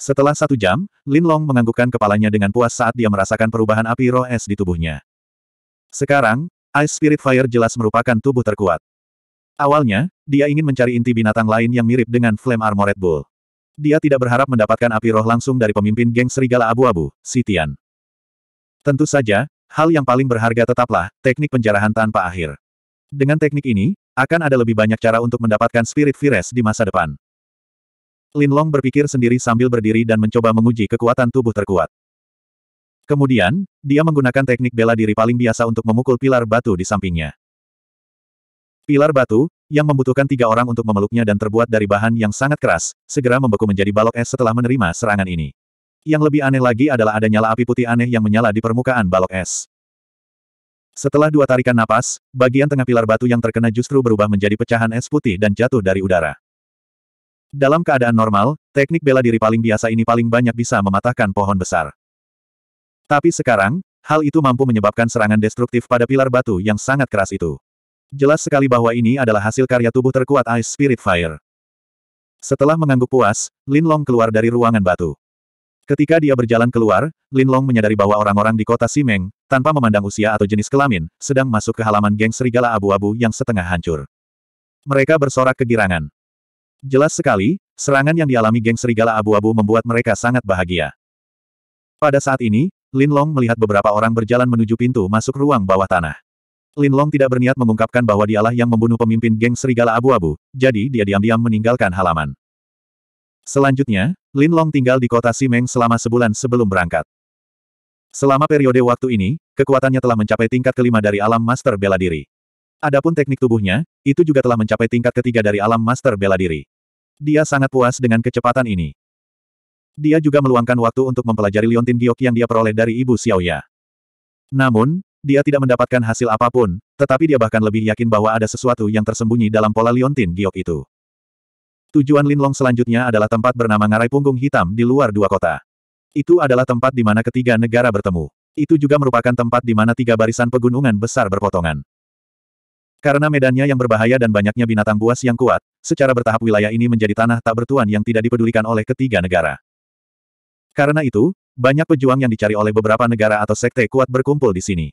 Setelah satu jam, Lin Long menganggukkan kepalanya dengan puas saat dia merasakan perubahan api roh es di tubuhnya. Sekarang, Ice Spirit Fire jelas merupakan tubuh terkuat. Awalnya, dia ingin mencari inti binatang lain yang mirip dengan Flame Armored Bull. Dia tidak berharap mendapatkan api roh langsung dari pemimpin geng serigala abu-abu, Sitian. Tentu saja, hal yang paling berharga tetaplah teknik penjarahan tanpa akhir. Dengan teknik ini, akan ada lebih banyak cara untuk mendapatkan Spirit Vires di masa depan. Lin Long berpikir sendiri sambil berdiri dan mencoba menguji kekuatan tubuh terkuat. Kemudian, dia menggunakan teknik bela diri paling biasa untuk memukul pilar batu di sampingnya. Pilar batu, yang membutuhkan tiga orang untuk memeluknya dan terbuat dari bahan yang sangat keras, segera membeku menjadi balok es setelah menerima serangan ini. Yang lebih aneh lagi adalah ada nyala api putih aneh yang menyala di permukaan balok es. Setelah dua tarikan napas, bagian tengah pilar batu yang terkena justru berubah menjadi pecahan es putih dan jatuh dari udara. Dalam keadaan normal, teknik bela diri paling biasa ini paling banyak bisa mematahkan pohon besar. Tapi sekarang, hal itu mampu menyebabkan serangan destruktif pada pilar batu yang sangat keras itu. Jelas sekali bahwa ini adalah hasil karya tubuh terkuat Ice Spirit Fire. Setelah mengangguk puas, Lin Long keluar dari ruangan batu. Ketika dia berjalan keluar, Lin Long menyadari bahwa orang-orang di kota Simeng, tanpa memandang usia atau jenis kelamin, sedang masuk ke halaman geng serigala abu-abu yang setengah hancur. Mereka bersorak kegirangan. Jelas sekali, serangan yang dialami geng serigala abu-abu membuat mereka sangat bahagia. Pada saat ini, Lin Long melihat beberapa orang berjalan menuju pintu masuk ruang bawah tanah. Lin Long tidak berniat mengungkapkan bahwa dialah yang membunuh pemimpin geng serigala abu-abu, jadi dia diam-diam meninggalkan halaman. Selanjutnya, Lin Long tinggal di kota Simeng selama sebulan sebelum berangkat. Selama periode waktu ini, kekuatannya telah mencapai tingkat kelima dari alam master bela diri. Adapun teknik tubuhnya, itu juga telah mencapai tingkat ketiga dari alam master bela diri. Dia sangat puas dengan kecepatan ini. Dia juga meluangkan waktu untuk mempelajari Liontin Giok yang dia peroleh dari Ibu Xiaoya. Namun, dia tidak mendapatkan hasil apa pun, tetapi dia bahkan lebih yakin bahwa ada sesuatu yang tersembunyi dalam pola Liontin Giok itu. Tujuan Lin Long selanjutnya adalah tempat bernama Ngarai Punggung Hitam di luar dua kota. Itu adalah tempat di mana ketiga negara bertemu. Itu juga merupakan tempat di mana tiga barisan pegunungan besar berpotongan. Karena medannya yang berbahaya dan banyaknya binatang buas yang kuat, secara bertahap wilayah ini menjadi tanah tak bertuan yang tidak dipedulikan oleh ketiga negara. Karena itu, banyak pejuang yang dicari oleh beberapa negara atau sekte kuat berkumpul di sini.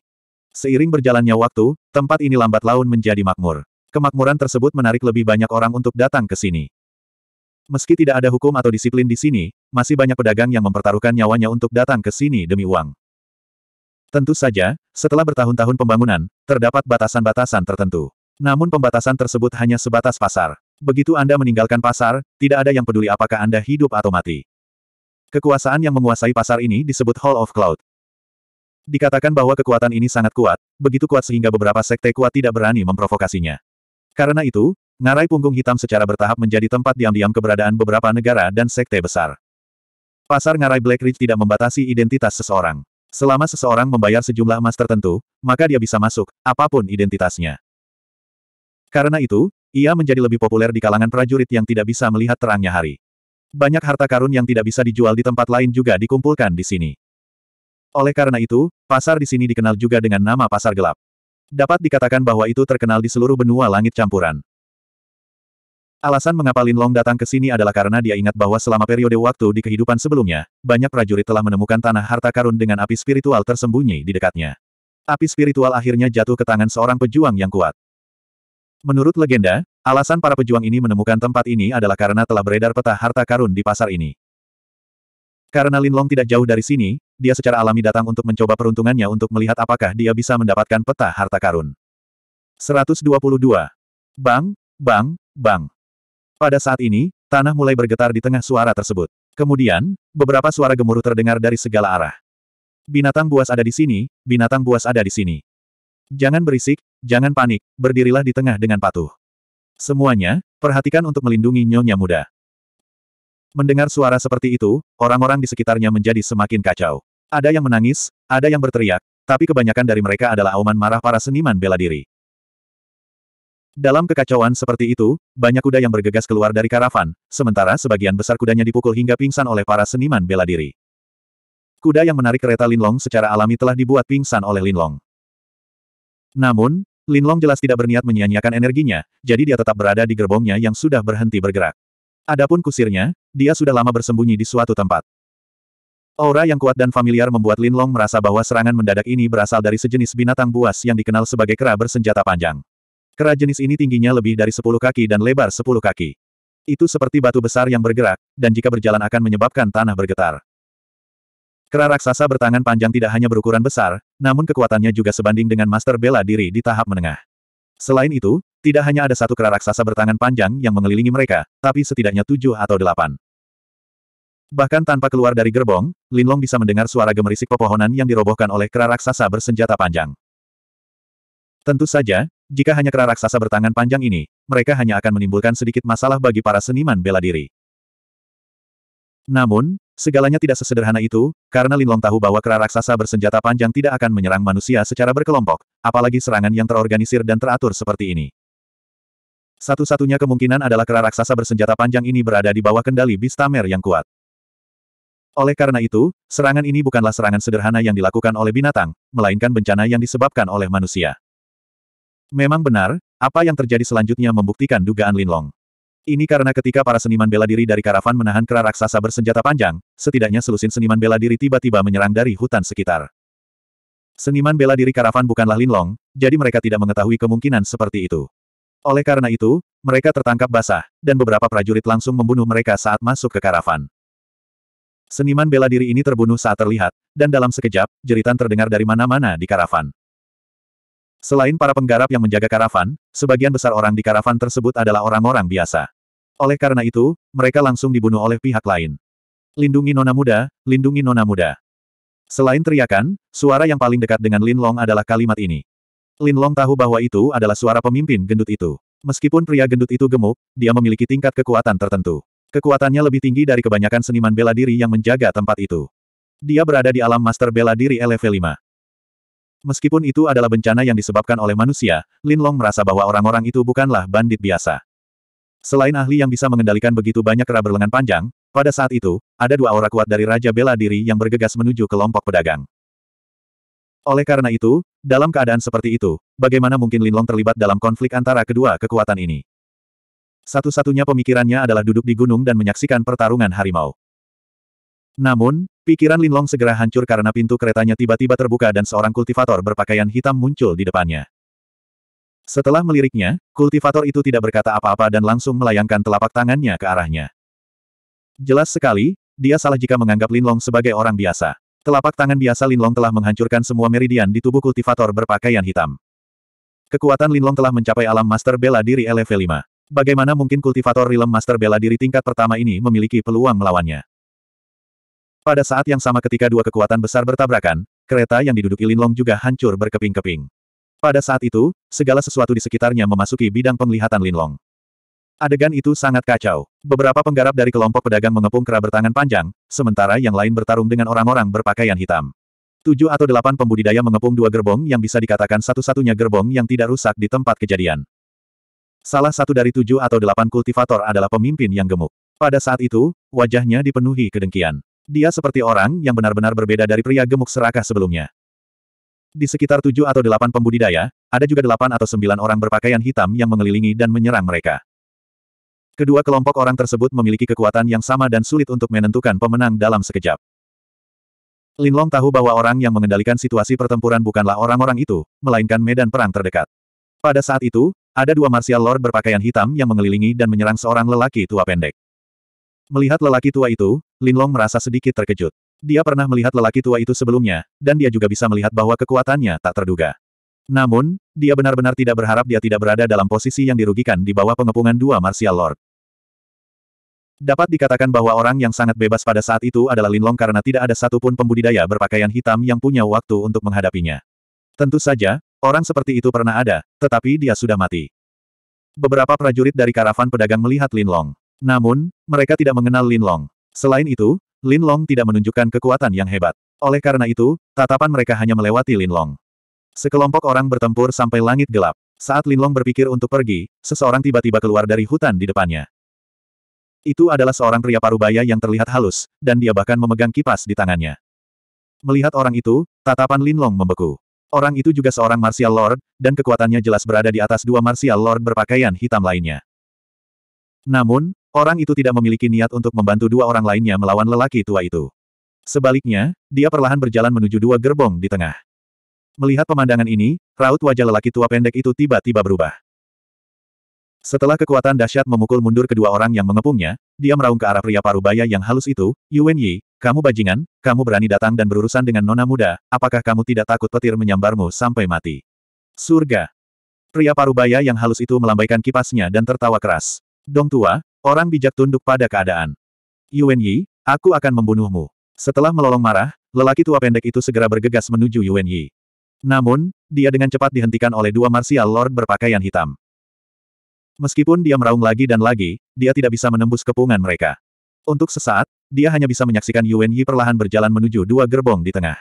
Seiring berjalannya waktu, tempat ini lambat laun menjadi makmur. Kemakmuran tersebut menarik lebih banyak orang untuk datang ke sini. Meski tidak ada hukum atau disiplin di sini, masih banyak pedagang yang mempertaruhkan nyawanya untuk datang ke sini demi uang. Tentu saja, setelah bertahun-tahun pembangunan, terdapat batasan-batasan tertentu. Namun pembatasan tersebut hanya sebatas pasar. Begitu Anda meninggalkan pasar, tidak ada yang peduli apakah Anda hidup atau mati. Kekuasaan yang menguasai pasar ini disebut Hall of Cloud. Dikatakan bahwa kekuatan ini sangat kuat, begitu kuat sehingga beberapa sekte kuat tidak berani memprovokasinya. Karena itu, ngarai punggung hitam secara bertahap menjadi tempat diam-diam keberadaan beberapa negara dan sekte besar. Pasar ngarai Black Ridge tidak membatasi identitas seseorang. Selama seseorang membayar sejumlah emas tertentu, maka dia bisa masuk, apa pun identitasnya. Karena itu, ia menjadi lebih populer di kalangan prajurit yang tidak bisa melihat terangnya hari. Banyak harta karun yang tidak bisa dijual di tempat lain juga dikumpulkan di sini. Oleh karena itu, pasar di sini dikenal juga dengan nama pasar gelap. Dapat dikatakan bahwa itu terkenal di seluruh benua langit campuran. Alasan mengapa Lin Long datang ke sini adalah karena dia ingat bahwa selama periode waktu di kehidupan sebelumnya, banyak prajurit telah menemukan tanah harta karun dengan api spiritual tersembunyi di dekatnya. Api spiritual akhirnya jatuh ke tangan seorang pejuang yang kuat. Menurut legenda, alasan para pejuang ini menemukan tempat ini adalah karena telah beredar peta harta karun di pasar ini. Karena Lin Long tidak jauh dari sini, dia secara alami datang untuk mencoba peruntungannya untuk melihat apakah dia bisa mendapatkan peta harta karun. 122. Bang, bang, bang. Pada saat ini, tanah mulai bergetar di tengah suara tersebut. Kemudian, beberapa suara gemuruh terdengar dari segala arah. Binatang buas ada di sini, binatang buas ada di sini. Jangan berisik, jangan panik, berdirilah di tengah dengan patuh. Semuanya, perhatikan untuk melindungi nyonya muda. Mendengar suara seperti itu, orang-orang di sekitarnya menjadi semakin kacau. Ada yang menangis, ada yang berteriak, tapi kebanyakan dari mereka adalah auman marah para seniman bela diri. Dalam kekacauan seperti itu, banyak kuda yang bergegas keluar dari karavan, sementara sebagian besar kudanya dipukul hingga pingsan oleh para seniman bela diri. Kuda yang menarik kereta Linlong secara alami telah dibuat pingsan oleh Linlong. Namun, Linlong jelas tidak berniat menyia-nyiakan energinya, jadi dia tetap berada di gerbongnya yang sudah berhenti bergerak. Adapun kusirnya, dia sudah lama bersembunyi di suatu tempat. Aura yang kuat dan familiar membuat Lin Long merasa bahwa serangan mendadak ini berasal dari sejenis binatang buas yang dikenal sebagai kera bersenjata panjang. Kera jenis ini tingginya lebih dari 10 kaki dan lebar 10 kaki. Itu seperti batu besar yang bergerak, dan jika berjalan akan menyebabkan tanah bergetar. Kera raksasa bertangan panjang tidak hanya berukuran besar, namun kekuatannya juga sebanding dengan master bela diri di tahap menengah. Selain itu, tidak hanya ada satu kera raksasa bertangan panjang yang mengelilingi mereka, tapi setidaknya tujuh atau delapan. Bahkan tanpa keluar dari gerbong, Linlong bisa mendengar suara gemerisik pepohonan yang dirobohkan oleh kera raksasa bersenjata panjang. Tentu saja, jika hanya kera raksasa bertangan panjang ini, mereka hanya akan menimbulkan sedikit masalah bagi para seniman bela diri. Namun, segalanya tidak sesederhana itu, karena Linlong tahu bahwa kera raksasa bersenjata panjang tidak akan menyerang manusia secara berkelompok, apalagi serangan yang terorganisir dan teratur seperti ini. Satu-satunya kemungkinan adalah kera raksasa bersenjata panjang ini berada di bawah kendali Bistamer yang kuat. Oleh karena itu, serangan ini bukanlah serangan sederhana yang dilakukan oleh binatang, melainkan bencana yang disebabkan oleh manusia. Memang benar, apa yang terjadi selanjutnya membuktikan dugaan Linlong. Ini karena ketika para seniman bela diri dari karavan menahan kera raksasa bersenjata panjang, setidaknya selusin seniman bela diri tiba-tiba menyerang dari hutan sekitar. Seniman bela diri karavan bukanlah Linlong, jadi mereka tidak mengetahui kemungkinan seperti itu. Oleh karena itu, mereka tertangkap basah, dan beberapa prajurit langsung membunuh mereka saat masuk ke karavan. Seniman bela diri ini terbunuh saat terlihat, dan dalam sekejap, jeritan terdengar dari mana-mana di karavan. Selain para penggarap yang menjaga karavan, sebagian besar orang di karavan tersebut adalah orang-orang biasa. Oleh karena itu, mereka langsung dibunuh oleh pihak lain. Lindungi nona muda, lindungi nona muda. Selain teriakan, suara yang paling dekat dengan Lin Long adalah kalimat ini. Lin Long tahu bahwa itu adalah suara pemimpin gendut itu. Meskipun pria gendut itu gemuk, dia memiliki tingkat kekuatan tertentu. Kekuatannya lebih tinggi dari kebanyakan seniman bela diri yang menjaga tempat itu. Dia berada di alam master bela diri LV5. Meskipun itu adalah bencana yang disebabkan oleh manusia, Lin Long merasa bahwa orang-orang itu bukanlah bandit biasa. Selain ahli yang bisa mengendalikan begitu banyak kera berlengan panjang, pada saat itu, ada dua aura kuat dari Raja Bela Diri yang bergegas menuju kelompok pedagang. Oleh karena itu, dalam keadaan seperti itu, bagaimana mungkin Lin Long terlibat dalam konflik antara kedua kekuatan ini? Satu-satunya pemikirannya adalah duduk di gunung dan menyaksikan pertarungan harimau. Namun, pikiran Linlong segera hancur karena pintu keretanya tiba-tiba terbuka dan seorang kultivator berpakaian hitam muncul di depannya. Setelah meliriknya, kultivator itu tidak berkata apa-apa dan langsung melayangkan telapak tangannya ke arahnya. Jelas sekali, dia salah jika menganggap Linlong sebagai orang biasa. Telapak tangan biasa Linlong telah menghancurkan semua meridian di tubuh kultivator berpakaian hitam. Kekuatan Linlong telah mencapai alam master bela diri LV5. Bagaimana mungkin kultivator Rilem Master bela diri tingkat pertama ini memiliki peluang melawannya? Pada saat yang sama ketika dua kekuatan besar bertabrakan, kereta yang diduduki Linlong juga hancur berkeping-keping. Pada saat itu, segala sesuatu di sekitarnya memasuki bidang penglihatan Linlong. Adegan itu sangat kacau. Beberapa penggarap dari kelompok pedagang mengepung kera bertangan panjang, sementara yang lain bertarung dengan orang-orang berpakaian hitam. Tujuh atau delapan pembudidaya mengepung dua gerbong yang bisa dikatakan satu-satunya gerbong yang tidak rusak di tempat kejadian. Salah satu dari tujuh atau delapan kultivator adalah pemimpin yang gemuk. Pada saat itu, wajahnya dipenuhi kedengkian. Dia seperti orang yang benar-benar berbeda dari pria gemuk serakah sebelumnya. Di sekitar tujuh atau delapan pembudidaya, ada juga delapan atau sembilan orang berpakaian hitam yang mengelilingi dan menyerang mereka. Kedua kelompok orang tersebut memiliki kekuatan yang sama dan sulit untuk menentukan pemenang dalam sekejap. Linlong tahu bahwa orang yang mengendalikan situasi pertempuran bukanlah orang-orang itu, melainkan medan perang terdekat. Pada saat itu, ada dua martial lord berpakaian hitam yang mengelilingi dan menyerang seorang lelaki tua pendek. Melihat lelaki tua itu, Linlong merasa sedikit terkejut. Dia pernah melihat lelaki tua itu sebelumnya, dan dia juga bisa melihat bahwa kekuatannya tak terduga. Namun, dia benar-benar tidak berharap dia tidak berada dalam posisi yang dirugikan di bawah pengepungan dua martial lord. Dapat dikatakan bahwa orang yang sangat bebas pada saat itu adalah Linlong karena tidak ada satupun pembudidaya berpakaian hitam yang punya waktu untuk menghadapinya. Tentu saja, Orang seperti itu pernah ada, tetapi dia sudah mati. Beberapa prajurit dari karavan pedagang melihat Lin Long. Namun, mereka tidak mengenal Lin Long. Selain itu, Lin Long tidak menunjukkan kekuatan yang hebat. Oleh karena itu, tatapan mereka hanya melewati Lin Long. Sekelompok orang bertempur sampai langit gelap. Saat Lin Long berpikir untuk pergi, seseorang tiba-tiba keluar dari hutan di depannya. Itu adalah seorang pria parubaya yang terlihat halus, dan dia bahkan memegang kipas di tangannya. Melihat orang itu, tatapan Lin Long membeku. Orang itu juga seorang martial lord, dan kekuatannya jelas berada di atas dua martial lord berpakaian hitam lainnya. Namun, orang itu tidak memiliki niat untuk membantu dua orang lainnya melawan lelaki tua itu. Sebaliknya, dia perlahan berjalan menuju dua gerbong di tengah. Melihat pemandangan ini, raut wajah lelaki tua pendek itu tiba-tiba berubah. Setelah kekuatan dahsyat memukul mundur kedua orang yang mengepungnya, dia meraung ke arah pria parubaya yang halus itu, Yuan Yi, kamu bajingan, kamu berani datang dan berurusan dengan nona muda, apakah kamu tidak takut petir menyambarmu sampai mati? Surga! Pria parubaya yang halus itu melambaikan kipasnya dan tertawa keras. Dong tua, orang bijak tunduk pada keadaan. Yuan Yi, aku akan membunuhmu. Setelah melolong marah, lelaki tua pendek itu segera bergegas menuju Yuan Yi. Namun, dia dengan cepat dihentikan oleh dua martial lord berpakaian hitam. Meskipun dia meraung lagi dan lagi, dia tidak bisa menembus kepungan mereka. Untuk sesaat, dia hanya bisa menyaksikan Yuan Yi perlahan berjalan menuju dua gerbong di tengah.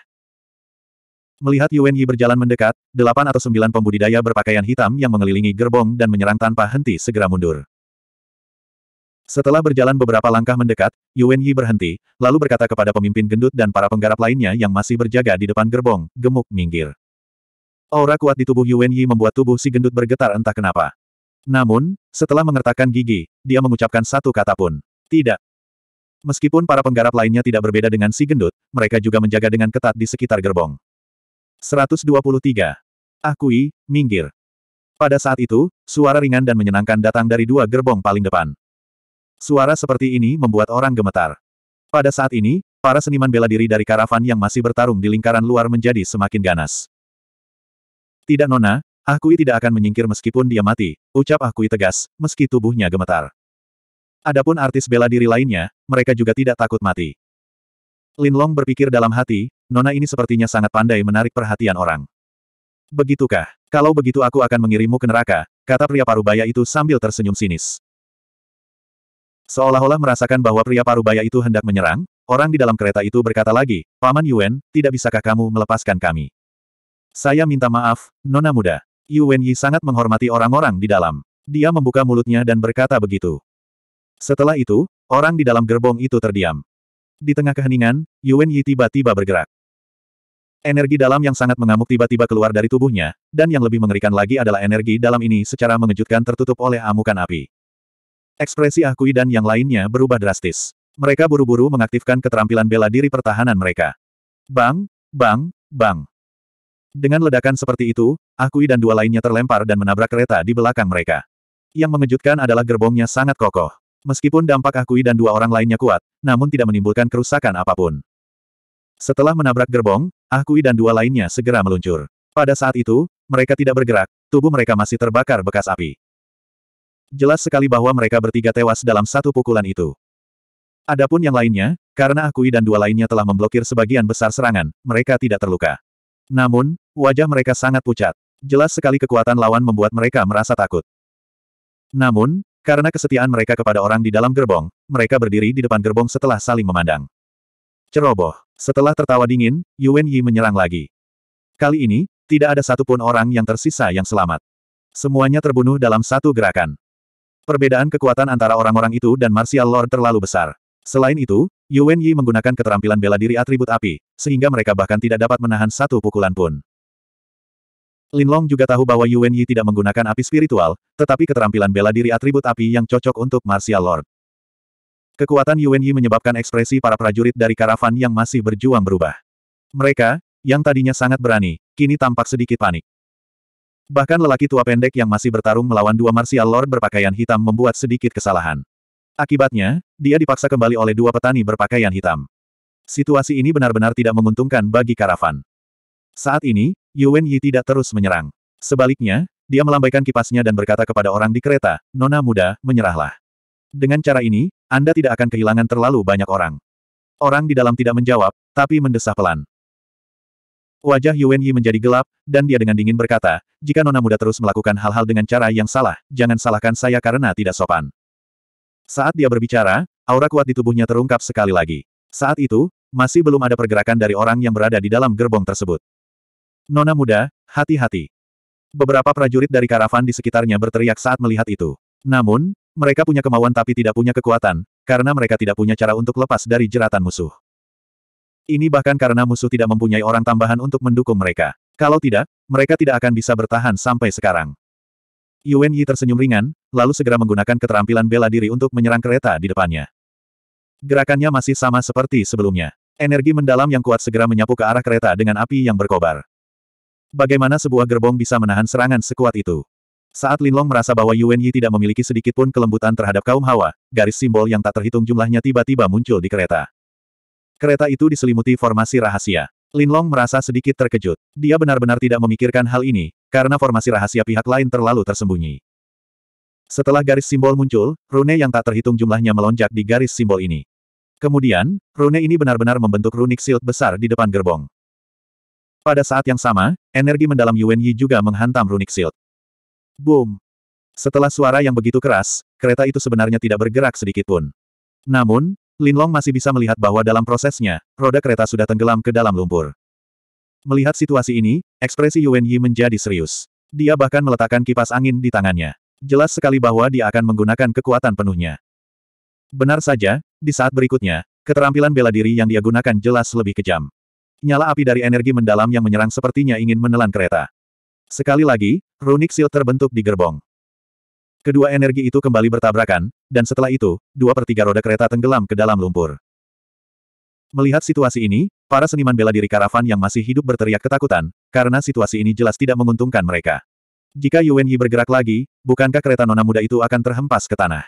Melihat Yuan Yi berjalan mendekat, delapan atau sembilan pembudidaya berpakaian hitam yang mengelilingi gerbong dan menyerang tanpa henti segera mundur. Setelah berjalan beberapa langkah mendekat, Yuan Yi berhenti, lalu berkata kepada pemimpin gendut dan para penggarap lainnya yang masih berjaga di depan gerbong, gemuk minggir. Aura kuat di tubuh Yuan Yi membuat tubuh si gendut bergetar entah kenapa. Namun, setelah mengertakkan gigi, dia mengucapkan satu kata pun. Tidak. Meskipun para penggarap lainnya tidak berbeda dengan si gendut, mereka juga menjaga dengan ketat di sekitar gerbong. 123. Akui, minggir. Pada saat itu, suara ringan dan menyenangkan datang dari dua gerbong paling depan. Suara seperti ini membuat orang gemetar. Pada saat ini, para seniman bela diri dari karavan yang masih bertarung di lingkaran luar menjadi semakin ganas. Tidak nona, Akui tidak akan menyingkir meskipun dia mati, ucap Akui tegas, meski tubuhnya gemetar. Adapun artis bela diri lainnya, mereka juga tidak takut mati. Lin Long berpikir dalam hati, Nona ini sepertinya sangat pandai menarik perhatian orang. Begitukah? Kalau begitu aku akan mengirimmu ke neraka, kata pria parubaya itu sambil tersenyum sinis. Seolah-olah merasakan bahwa pria parubaya itu hendak menyerang, orang di dalam kereta itu berkata lagi, Paman Yuen, tidak bisakah kamu melepaskan kami? Saya minta maaf, Nona muda. Yu Wenyi sangat menghormati orang-orang di dalam. Dia membuka mulutnya dan berkata begitu. Setelah itu, orang di dalam gerbong itu terdiam. Di tengah keheningan, Yu Wenyi tiba-tiba bergerak. Energi dalam yang sangat mengamuk tiba-tiba keluar dari tubuhnya, dan yang lebih mengerikan lagi adalah energi dalam ini secara mengejutkan tertutup oleh amukan api. Ekspresi Akui dan yang lainnya berubah drastis. Mereka buru-buru mengaktifkan keterampilan bela diri pertahanan mereka. Bang, bang, bang. Dengan ledakan seperti itu, Akui dan dua lainnya terlempar dan menabrak kereta di belakang mereka. Yang mengejutkan adalah gerbongnya sangat kokoh. Meskipun dampak Akui dan dua orang lainnya kuat, namun tidak menimbulkan kerusakan apa pun. Setelah menabrak gerbong, Akui dan dua lainnya segera meluncur. Pada saat itu, mereka tidak bergerak, tubuh mereka masih terbakar bekas api. Jelas sekali bahwa mereka bertiga tewas dalam satu pukulan itu. Adapun yang lainnya, karena Akui dan dua lainnya telah memblokir sebagian besar serangan, mereka tidak terluka. Namun, wajah mereka sangat pucat. Jelas sekali kekuatan lawan membuat mereka merasa takut. Namun, karena kesetiaan mereka kepada orang di dalam gerbong, mereka berdiri di depan gerbong setelah saling memandang. Ceroboh. Setelah tertawa dingin, Yuan Yi menyerang lagi. Kali ini, tidak ada satupun orang yang tersisa yang selamat. Semuanya terbunuh dalam satu gerakan. Perbedaan kekuatan antara orang-orang itu dan Martial Lord terlalu besar. Selain itu, Yuan Yi menggunakan keterampilan bela diri atribut api, sehingga mereka bahkan tidak dapat menahan satu pukulan pun. Lin Long juga tahu bahwa Yuan Yi tidak menggunakan api spiritual, tetapi keterampilan bela diri atribut api yang cocok untuk Martial Lord. Kekuatan Yuan Yi menyebabkan ekspresi para prajurit dari karavan yang masih berjuang berubah. Mereka, yang tadinya sangat berani, kini tampak sedikit panik. Bahkan lelaki tua pendek yang masih bertarung melawan dua Martial Lord berpakaian hitam membuat sedikit kesalahan. Akibatnya, dia dipaksa kembali oleh dua petani berpakaian hitam. Situasi ini benar-benar tidak menguntungkan bagi karavan. Saat ini, Yuan Yi tidak terus menyerang. Sebaliknya, dia melambaikan kipasnya dan berkata kepada orang di kereta, Nona muda, menyerahlah. Dengan cara ini, Anda tidak akan kehilangan terlalu banyak orang. Orang di dalam tidak menjawab, tapi mendesah pelan. Wajah Yuan Yi menjadi gelap, dan dia dengan dingin berkata, jika Nona muda terus melakukan hal-hal dengan cara yang salah, jangan salahkan saya karena tidak sopan. Saat dia berbicara, aura kuat di tubuhnya terungkap sekali lagi. Saat itu, masih belum ada pergerakan dari orang yang berada di dalam gerbong tersebut. Nona muda, hati-hati. Beberapa prajurit dari karavan di sekitarnya berteriak saat melihat itu. Namun, mereka punya kemauan tapi tidak punya kekuatan, karena mereka tidak punya cara untuk lepas dari jeratan musuh. Ini bahkan karena musuh tidak mempunyai orang tambahan untuk mendukung mereka. Kalau tidak, mereka tidak akan bisa bertahan sampai sekarang. Yuan Yi tersenyum ringan, lalu segera menggunakan keterampilan bela diri untuk menyerang kereta di depannya. Gerakannya masih sama seperti sebelumnya. Energi mendalam yang kuat segera menyapu ke arah kereta dengan api yang berkobar. Bagaimana sebuah gerbong bisa menahan serangan sekuat itu? Saat Linlong merasa bahwa Yuan Yi tidak memiliki sedikitpun kelembutan terhadap kaum Hawa, garis simbol yang tak terhitung jumlahnya tiba-tiba muncul di kereta. Kereta itu diselimuti formasi rahasia. Linlong merasa sedikit terkejut. Dia benar-benar tidak memikirkan hal ini, karena formasi rahasia pihak lain terlalu tersembunyi. Setelah garis simbol muncul, rune yang tak terhitung jumlahnya melonjak di garis simbol ini. Kemudian, rune ini benar-benar membentuk runik shield besar di depan gerbong. Pada saat yang sama, energi mendalam Yuan Yi juga menghantam runik shield. Boom! Setelah suara yang begitu keras, kereta itu sebenarnya tidak bergerak sedikit pun. Namun, Linlong masih bisa melihat bahwa dalam prosesnya, roda kereta sudah tenggelam ke dalam lumpur. Melihat situasi ini, ekspresi Yuan Yi menjadi serius. Dia bahkan meletakkan kipas angin di tangannya. Jelas sekali bahwa dia akan menggunakan kekuatan penuhnya. Benar saja, di saat berikutnya, keterampilan bela diri yang dia gunakan jelas lebih kejam. Nyala api dari energi mendalam yang menyerang sepertinya ingin menelan kereta. Sekali lagi, runik shield terbentuk di gerbong. Kedua energi itu kembali bertabrakan, dan setelah itu, dua per tiga roda kereta tenggelam ke dalam lumpur. Melihat situasi ini, para seniman bela diri karavan yang masih hidup berteriak ketakutan, karena situasi ini jelas tidak menguntungkan mereka. Jika Yuan Yi bergerak lagi, bukankah kereta nona muda itu akan terhempas ke tanah?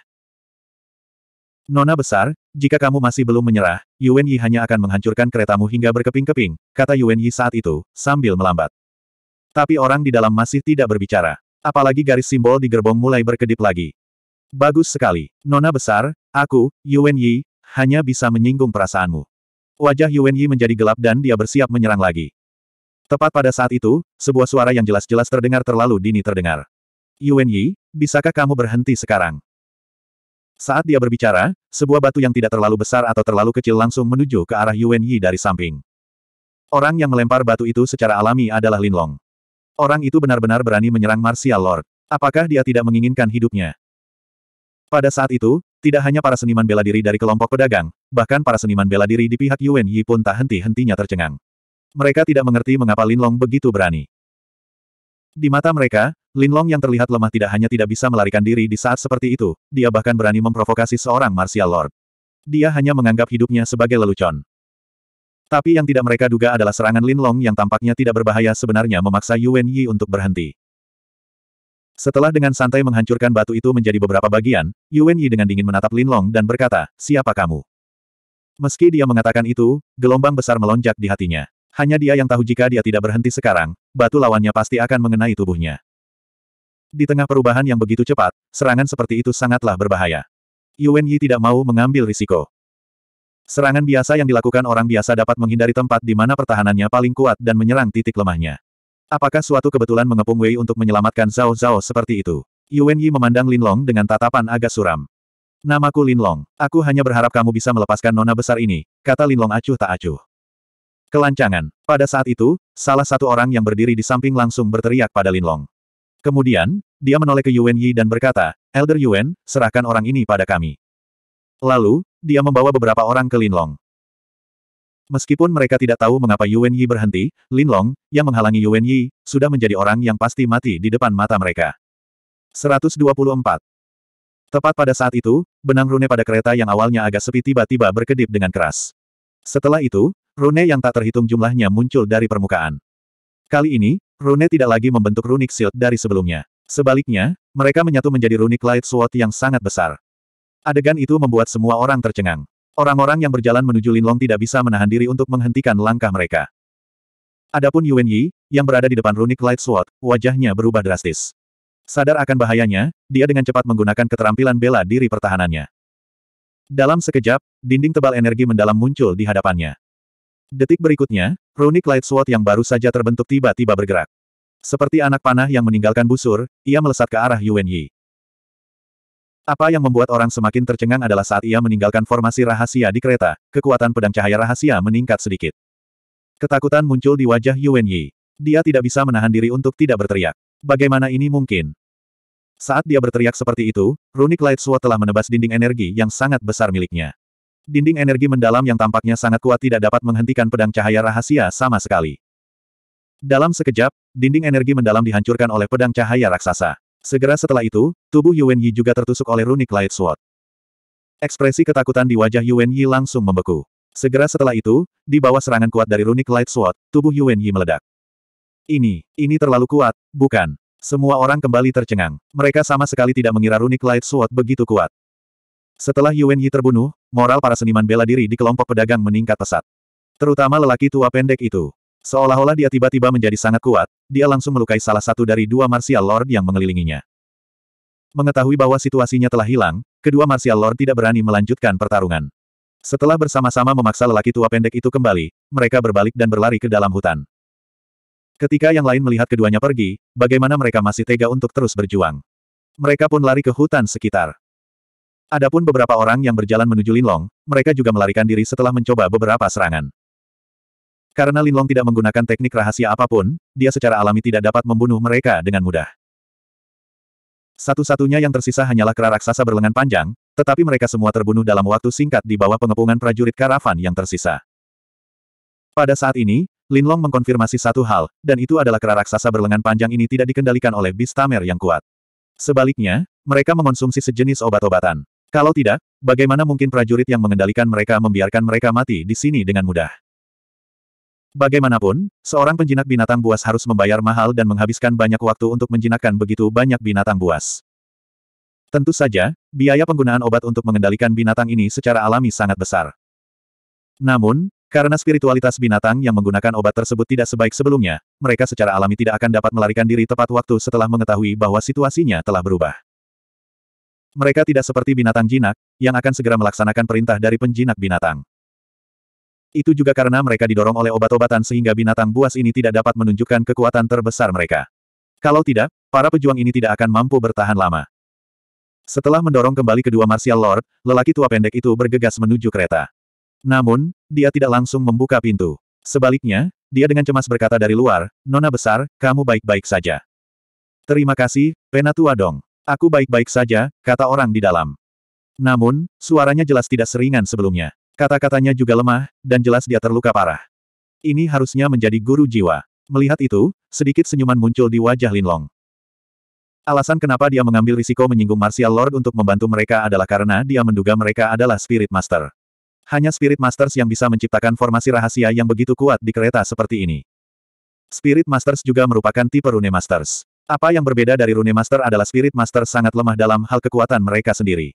Nona besar, jika kamu masih belum menyerah, Yuan Yi hanya akan menghancurkan keretamu hingga berkeping-keping, kata Yuan Yi saat itu, sambil melambat. Tapi orang di dalam masih tidak berbicara. Apalagi garis simbol di gerbong mulai berkedip lagi. Bagus sekali. Nona besar, aku, Yuan Yi, hanya bisa menyinggung perasaanmu. Wajah Yuan Yi menjadi gelap dan dia bersiap menyerang lagi. Tepat pada saat itu, sebuah suara yang jelas-jelas terdengar terlalu dini terdengar. Yuan Yi, bisakah kamu berhenti sekarang? Saat dia berbicara, sebuah batu yang tidak terlalu besar atau terlalu kecil langsung menuju ke arah Yuan Yi dari samping. Orang yang melempar batu itu secara alami adalah Lin Long. Orang itu benar-benar berani menyerang Martial Lord. Apakah dia tidak menginginkan hidupnya? Pada saat itu, tidak hanya para seniman bela diri dari kelompok pedagang, bahkan para seniman bela diri di pihak Yuan Yi pun tak henti-hentinya tercengang. Mereka tidak mengerti mengapa Lin Long begitu berani. Di mata mereka, Lin Long yang terlihat lemah tidak hanya tidak bisa melarikan diri di saat seperti itu, dia bahkan berani memprovokasi seorang Martial Lord. Dia hanya menganggap hidupnya sebagai lelucon. Tapi yang tidak mereka duga adalah serangan Lin Long yang tampaknya tidak berbahaya sebenarnya memaksa Yuan Yi untuk berhenti. Setelah dengan santai menghancurkan batu itu menjadi beberapa bagian, Yuan Yi dengan dingin menatap Lin Long dan berkata, siapa kamu? Meski dia mengatakan itu, gelombang besar melonjak di hatinya. Hanya dia yang tahu jika dia tidak berhenti sekarang, batu lawannya pasti akan mengenai tubuhnya. Di tengah perubahan yang begitu cepat, serangan seperti itu sangatlah berbahaya. Yuan Yi tidak mau mengambil risiko. Serangan biasa yang dilakukan orang biasa dapat menghindari tempat di mana pertahanannya paling kuat dan menyerang titik lemahnya. Apakah suatu kebetulan mengepung Wei untuk menyelamatkan Zhao Zhao seperti itu? Yuan Yi memandang Lin Long dengan tatapan agak suram. Namaku Lin Long. Aku hanya berharap kamu bisa melepaskan nona besar ini, kata Lin Long acuh tak acuh. Kelancangan. Pada saat itu, salah satu orang yang berdiri di samping langsung berteriak pada Lin Long. Kemudian, dia menoleh ke Yuan Yi dan berkata, Elder Yuan, serahkan orang ini pada kami. Lalu, dia membawa beberapa orang ke Linlong. Meskipun mereka tidak tahu mengapa Yuan Yi berhenti, Linlong, yang menghalangi Yuan Yi, sudah menjadi orang yang pasti mati di depan mata mereka. 124. Tepat pada saat itu, benang rune pada kereta yang awalnya agak sepi tiba-tiba berkedip dengan keras. Setelah itu, rune yang tak terhitung jumlahnya muncul dari permukaan. Kali ini, rune tidak lagi membentuk runik shield dari sebelumnya. Sebaliknya, mereka menyatu menjadi runik light sword yang sangat besar. Adegan itu membuat semua orang tercengang. Orang-orang yang berjalan menuju Linlong tidak bisa menahan diri untuk menghentikan langkah mereka. Adapun Yuan Yi, yang berada di depan runik Light Sword, wajahnya berubah drastis. Sadar akan bahayanya, dia dengan cepat menggunakan keterampilan bela diri pertahanannya. Dalam sekejap, dinding tebal energi mendalam muncul di hadapannya. Detik berikutnya, runik Light Sword yang baru saja terbentuk tiba-tiba bergerak. Seperti anak panah yang meninggalkan busur, ia melesat ke arah Yuan Yi. Apa yang membuat orang semakin tercengang adalah saat ia meninggalkan formasi rahasia di kereta, kekuatan pedang cahaya rahasia meningkat sedikit. Ketakutan muncul di wajah Yuan Yi. Dia tidak bisa menahan diri untuk tidak berteriak. Bagaimana ini mungkin? Saat dia berteriak seperti itu, runik Light Sword telah menebas dinding energi yang sangat besar miliknya. Dinding energi mendalam yang tampaknya sangat kuat tidak dapat menghentikan pedang cahaya rahasia sama sekali. Dalam sekejap, dinding energi mendalam dihancurkan oleh pedang cahaya raksasa. Segera setelah itu, tubuh Yuan Yi juga tertusuk oleh runic light sword. Ekspresi ketakutan di wajah Yuan Yi langsung membeku. Segera setelah itu, di bawah serangan kuat dari runic light sword, tubuh Yuan Yi meledak. Ini, ini terlalu kuat, bukan? Semua orang kembali tercengang. Mereka sama sekali tidak mengira runic light sword begitu kuat. Setelah Yuan Yi terbunuh, moral para seniman bela diri di kelompok pedagang meningkat pesat. Terutama lelaki tua pendek itu. Seolah-olah dia tiba-tiba menjadi sangat kuat, dia langsung melukai salah satu dari dua martial lord yang mengelilinginya. Mengetahui bahwa situasinya telah hilang, kedua martial lord tidak berani melanjutkan pertarungan. Setelah bersama-sama memaksa lelaki tua pendek itu kembali, mereka berbalik dan berlari ke dalam hutan. Ketika yang lain melihat keduanya pergi, bagaimana mereka masih tega untuk terus berjuang. Mereka pun lari ke hutan sekitar. Adapun beberapa orang yang berjalan menuju Linlong, mereka juga melarikan diri setelah mencoba beberapa serangan. Karena Linlong tidak menggunakan teknik rahasia apa pun, dia secara alami tidak dapat membunuh mereka dengan mudah. Satu-satunya yang tersisa hanyalah kera raksasa berlengan panjang, tetapi mereka semua terbunuh dalam waktu singkat di bawah pengepungan prajurit karavan yang tersisa. Pada saat ini, Linlong mengkonfirmasi satu hal, dan itu adalah kera raksasa berlengan panjang ini tidak dikendalikan oleh Bistamer yang kuat. Sebaliknya, mereka mengonsumsi sejenis obat-obatan. Kalau tidak, bagaimana mungkin prajurit yang mengendalikan mereka membiarkan mereka mati di sini dengan mudah? Bagaimanapun, seorang penjinak binatang buas harus membayar mahal dan menghabiskan banyak waktu untuk menjinakkan begitu banyak binatang buas. Tentu saja, biaya penggunaan obat untuk mengendalikan binatang ini secara alami sangat besar. Namun, karena spiritualitas binatang yang menggunakan obat tersebut tidak sebaik sebelumnya, mereka secara alami tidak akan dapat melarikan diri tepat waktu setelah mengetahui bahwa situasinya telah berubah. Mereka tidak seperti binatang jinak, yang akan segera melaksanakan perintah dari penjinak binatang. Itu juga karena mereka didorong oleh obat-obatan sehingga binatang buas ini tidak dapat menunjukkan kekuatan terbesar mereka. Kalau tidak, para pejuang ini tidak akan mampu bertahan lama. Setelah mendorong kembali kedua Martial Lord, lelaki tua pendek itu bergegas menuju kereta. Namun, dia tidak langsung membuka pintu. Sebaliknya, dia dengan cemas berkata dari luar, Nona besar, kamu baik-baik saja. Terima kasih, Penatua Dong. Aku baik-baik saja, kata orang di dalam. Namun, suaranya jelas tidak seringan sebelumnya. Kata-katanya juga lemah, dan jelas dia terluka parah. Ini harusnya menjadi guru jiwa. Melihat itu, sedikit senyuman muncul di wajah Linlong. Alasan kenapa dia mengambil risiko menyinggung Martial Lord untuk membantu mereka adalah karena dia menduga mereka adalah Spirit Master. Hanya Spirit Masters yang bisa menciptakan formasi rahasia yang begitu kuat di kereta seperti ini. Spirit Masters juga merupakan tipe Rune Masters. Apa yang berbeda dari Rune Master adalah Spirit Master sangat lemah dalam hal kekuatan mereka sendiri.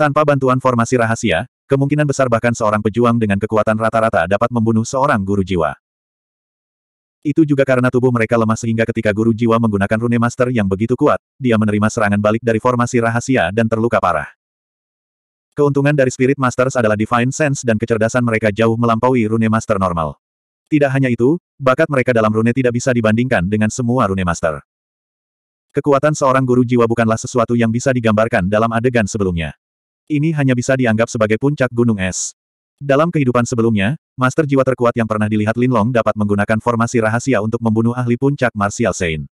Tanpa bantuan formasi rahasia, kemungkinan besar bahkan seorang pejuang dengan kekuatan rata-rata dapat membunuh seorang guru jiwa. Itu juga karena tubuh mereka lemah sehingga ketika guru jiwa menggunakan rune master yang begitu kuat, dia menerima serangan balik dari formasi rahasia dan terluka parah. Keuntungan dari Spirit Masters adalah Divine Sense dan kecerdasan mereka jauh melampaui rune master normal. Tidak hanya itu, bakat mereka dalam rune tidak bisa dibandingkan dengan semua rune master. Kekuatan seorang guru jiwa bukanlah sesuatu yang bisa digambarkan dalam adegan sebelumnya. Ini hanya bisa dianggap sebagai puncak gunung es. Dalam kehidupan sebelumnya, Master jiwa terkuat yang pernah dilihat Lin Long dapat menggunakan formasi rahasia untuk membunuh ahli puncak Martial Saint.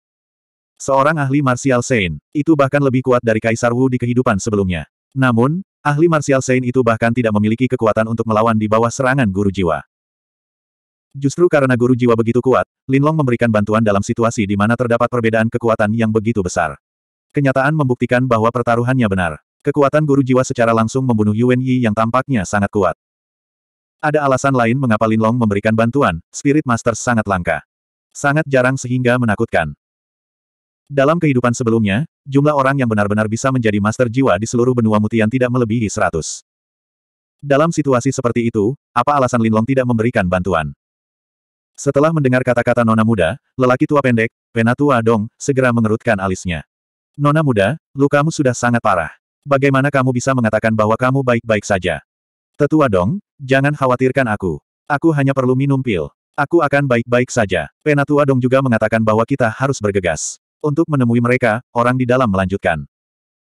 Seorang ahli Martial Saint, itu bahkan lebih kuat dari Kaisar Wu di kehidupan sebelumnya. Namun, ahli Martial Saint itu bahkan tidak memiliki kekuatan untuk melawan di bawah serangan guru jiwa. Justru karena guru jiwa begitu kuat, Lin Long memberikan bantuan dalam situasi di mana terdapat perbedaan kekuatan yang begitu besar. Kenyataan membuktikan bahwa pertaruhannya benar. Kekuatan guru jiwa secara langsung membunuh Yuan Yi yang tampaknya sangat kuat. Ada alasan lain mengapa Lin Long memberikan bantuan, Spirit Master sangat langka. Sangat jarang sehingga menakutkan. Dalam kehidupan sebelumnya, jumlah orang yang benar-benar bisa menjadi Master Jiwa di seluruh benua Mutian tidak melebihi 100. Dalam situasi seperti itu, apa alasan Lin Long tidak memberikan bantuan? Setelah mendengar kata-kata nona muda, lelaki tua pendek, Penatua Dong, segera mengerutkan alisnya. Nona muda, lukamu sudah sangat parah. Bagaimana kamu bisa mengatakan bahwa kamu baik-baik saja? Tetua Dong, jangan khawatirkan aku. Aku hanya perlu minum pil. Aku akan baik-baik saja. Penatua Dong juga mengatakan bahwa kita harus bergegas. Untuk menemui mereka, orang di dalam melanjutkan.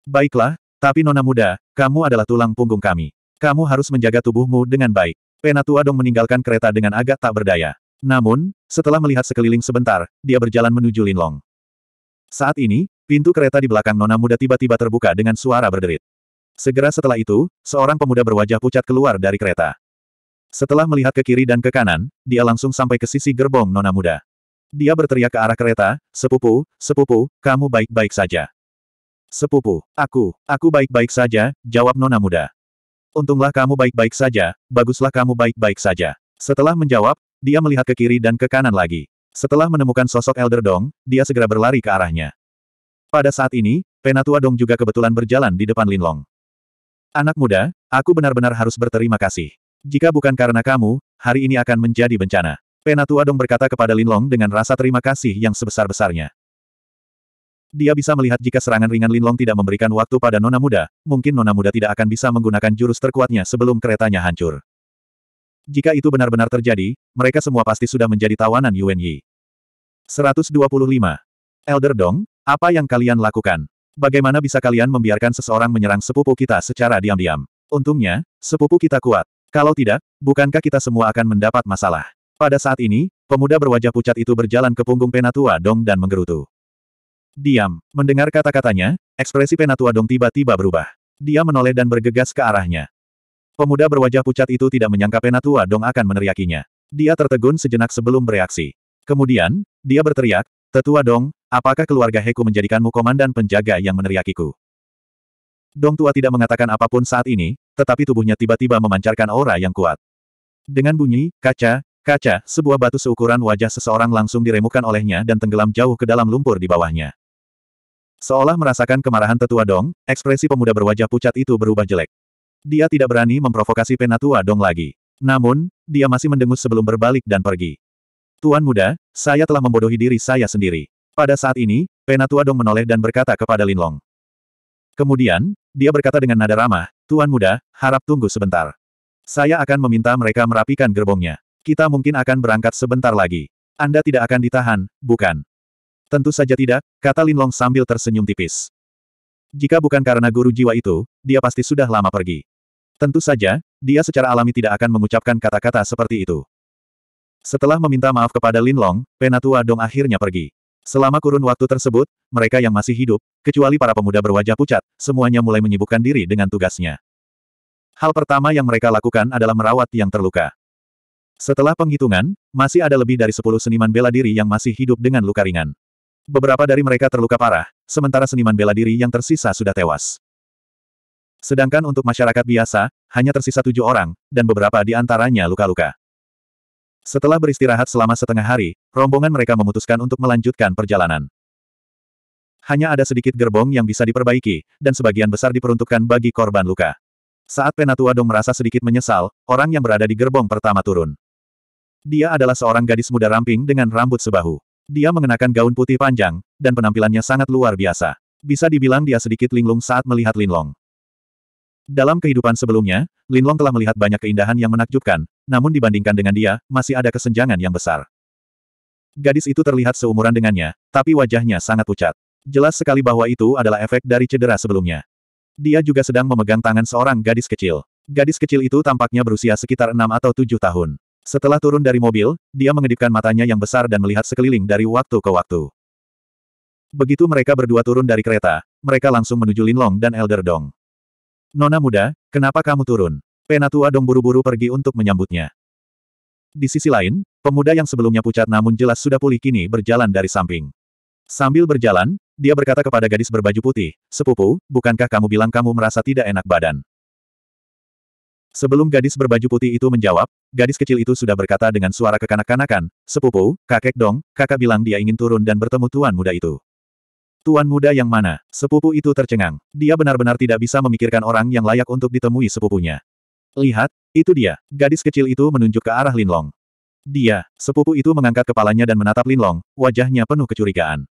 Baiklah, tapi nona muda, kamu adalah tulang punggung kami. Kamu harus menjaga tubuhmu dengan baik. Penatua Dong meninggalkan kereta dengan agak tak berdaya. Namun, setelah melihat sekeliling sebentar, dia berjalan menuju Linlong. Saat ini, pintu kereta di belakang nona muda tiba-tiba terbuka dengan suara berderit. Segera setelah itu, seorang pemuda berwajah pucat keluar dari kereta. Setelah melihat ke kiri dan ke kanan, dia langsung sampai ke sisi gerbong nona muda. Dia berteriak ke arah kereta, sepupu, sepupu, kamu baik-baik saja. Sepupu, aku, aku baik-baik saja, jawab Nona muda. Untunglah kamu baik-baik saja, baguslah kamu baik-baik saja. Setelah menjawab, dia melihat ke kiri dan ke kanan lagi. Setelah menemukan sosok Elder Dong, dia segera berlari ke arahnya. Pada saat ini, Penatua Dong juga kebetulan berjalan di depan Linlong. Anak muda, aku benar-benar harus berterima kasih. Jika bukan karena kamu, hari ini akan menjadi bencana. Penatua Dong berkata kepada Linlong dengan rasa terima kasih yang sebesar-besarnya. Dia bisa melihat jika serangan ringan Linlong tidak memberikan waktu pada Nona Muda, mungkin Nona Muda tidak akan bisa menggunakan jurus terkuatnya sebelum keretanya hancur. Jika itu benar-benar terjadi, mereka semua pasti sudah menjadi tawanan Yuan Yi. 125. Elder Dong, apa yang kalian lakukan? Bagaimana bisa kalian membiarkan seseorang menyerang sepupu kita secara diam-diam? Untungnya, sepupu kita kuat. Kalau tidak, bukankah kita semua akan mendapat masalah? Pada saat ini, pemuda berwajah pucat itu berjalan ke punggung Penatua Dong dan menggerutu. Diam. Mendengar kata-katanya, ekspresi Penatua Dong tiba-tiba berubah. Dia menoleh dan bergegas ke arahnya. Pemuda berwajah pucat itu tidak menyangka Penatua Dong akan meneriakinya. Dia tertegun sejenak sebelum bereaksi. Kemudian, dia berteriak, Tetua Dong, apakah keluarga Heku menjadikanmu komandan penjaga yang meneriakiku? Dong tua tidak mengatakan apa pun saat ini, tetapi tubuhnya tiba-tiba memancarkan aura yang kuat. Dengan bunyi, kaca, kaca, sebuah batu seukuran wajah seseorang langsung diremukan olehnya dan tenggelam jauh ke dalam lumpur di bawahnya. Seolah merasakan kemarahan tetua Dong, ekspresi pemuda berwajah pucat itu berubah jelek. Dia tidak berani memprovokasi penatua Dong lagi. Namun, dia masih mendengus sebelum berbalik dan pergi. Tuan muda, saya telah membodohi diri saya sendiri. Pada saat ini, penatua Dong menoleh dan berkata kepada Linlong. Kemudian, dia berkata dengan nada ramah, Tuan muda, harap tunggu sebentar. Saya akan meminta mereka merapikan gerbongnya. Kita mungkin akan berangkat sebentar lagi. Anda tidak akan ditahan, bukan? Tentu saja tidak, kata Linlong sambil tersenyum tipis. Jika bukan karena guru jiwa itu, dia pasti sudah lama pergi. Tentu saja, dia secara alami tidak akan mengucapkan kata-kata seperti itu. Setelah meminta maaf kepada Linlong, Penatua Dong akhirnya pergi. Selama kurun waktu tersebut, mereka yang masih hidup, kecuali para pemuda berwajah pucat, semuanya mulai menyibukkan diri dengan tugasnya. Hal pertama yang mereka lakukan adalah merawat yang terluka. Setelah penghitungan, masih ada lebih dari sepuluh seniman bela diri yang masih hidup dengan luka ringan. Beberapa dari mereka terluka parah, sementara seniman bela diri yang tersisa sudah tewas. Sedangkan untuk masyarakat biasa, hanya tersisa tujuh orang, dan beberapa di antaranya luka-luka. Setelah beristirahat selama setengah hari, rombongan mereka memutuskan untuk melanjutkan perjalanan. Hanya ada sedikit gerbong yang bisa diperbaiki, dan sebagian besar diperuntukkan bagi korban luka. Saat Penatua Dong merasa sedikit menyesal, orang yang berada di gerbong pertama turun. Dia adalah seorang gadis muda ramping dengan rambut sebahu. Dia mengenakan gaun putih panjang, dan penampilannya sangat luar biasa. Bisa dibilang dia sedikit linglung saat melihat Linlong. Dalam kehidupan sebelumnya, Linlong telah melihat banyak keindahan yang menakjubkan, namun dibandingkan dengan dia, masih ada kesenjangan yang besar. Gadis itu terlihat seumuran dengannya, tapi wajahnya sangat pucat. Jelas sekali bahwa itu adalah efek dari cedera sebelumnya. Dia juga sedang memegang tangan seorang gadis kecil. Gadis kecil itu tampaknya berusia sekitar enam atau tujuh tahun. Setelah turun dari mobil, dia mengedipkan matanya yang besar dan melihat sekeliling dari waktu ke waktu. Begitu mereka berdua turun dari kereta, mereka langsung menuju Linlong dan Elder Dong. Nona muda, kenapa kamu turun? Penatua Dong buru-buru pergi untuk menyambutnya. Di sisi lain, pemuda yang sebelumnya pucat namun jelas sudah pulih kini berjalan dari samping. Sambil berjalan, dia berkata kepada gadis berbaju putih, Sepupu, bukankah kamu bilang kamu merasa tidak enak badan? Sebelum gadis berbaju putih itu menjawab, gadis kecil itu sudah berkata dengan suara kekanak-kanakan, Sepupu, kakek dong, kakak bilang dia ingin turun dan bertemu tuan muda itu. Tuan muda yang mana? Sepupu itu tercengang. Dia benar-benar tidak bisa memikirkan orang yang layak untuk ditemui sepupunya. Lihat, itu dia. Gadis kecil itu menunjuk ke arah Linlong. Dia, sepupu itu mengangkat kepalanya dan menatap Linlong, wajahnya penuh kecurigaan.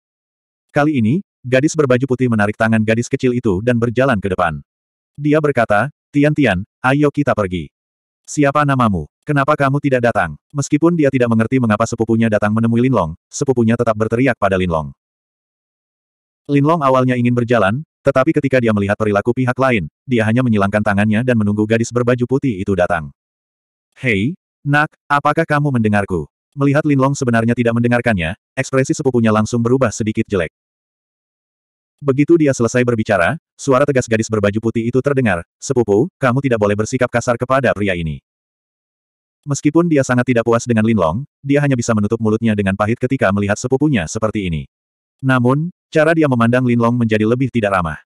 Kali ini, gadis berbaju putih menarik tangan gadis kecil itu dan berjalan ke depan. Dia berkata, Tian-Tian, ayo kita pergi. Siapa namamu? Kenapa kamu tidak datang? Meskipun dia tidak mengerti mengapa sepupunya datang menemui Linlong, sepupunya tetap berteriak pada Linlong. Linlong awalnya ingin berjalan, tetapi ketika dia melihat perilaku pihak lain, dia hanya menyilangkan tangannya dan menunggu gadis berbaju putih itu datang. Hei, nak, apakah kamu mendengarku? Melihat Linlong sebenarnya tidak mendengarkannya, ekspresi sepupunya langsung berubah sedikit jelek. Begitu dia selesai berbicara, suara tegas gadis berbaju putih itu terdengar, Sepupu, kamu tidak boleh bersikap kasar kepada pria ini. Meskipun dia sangat tidak puas dengan Linlong, dia hanya bisa menutup mulutnya dengan pahit ketika melihat sepupunya seperti ini. Namun, cara dia memandang Linlong menjadi lebih tidak ramah.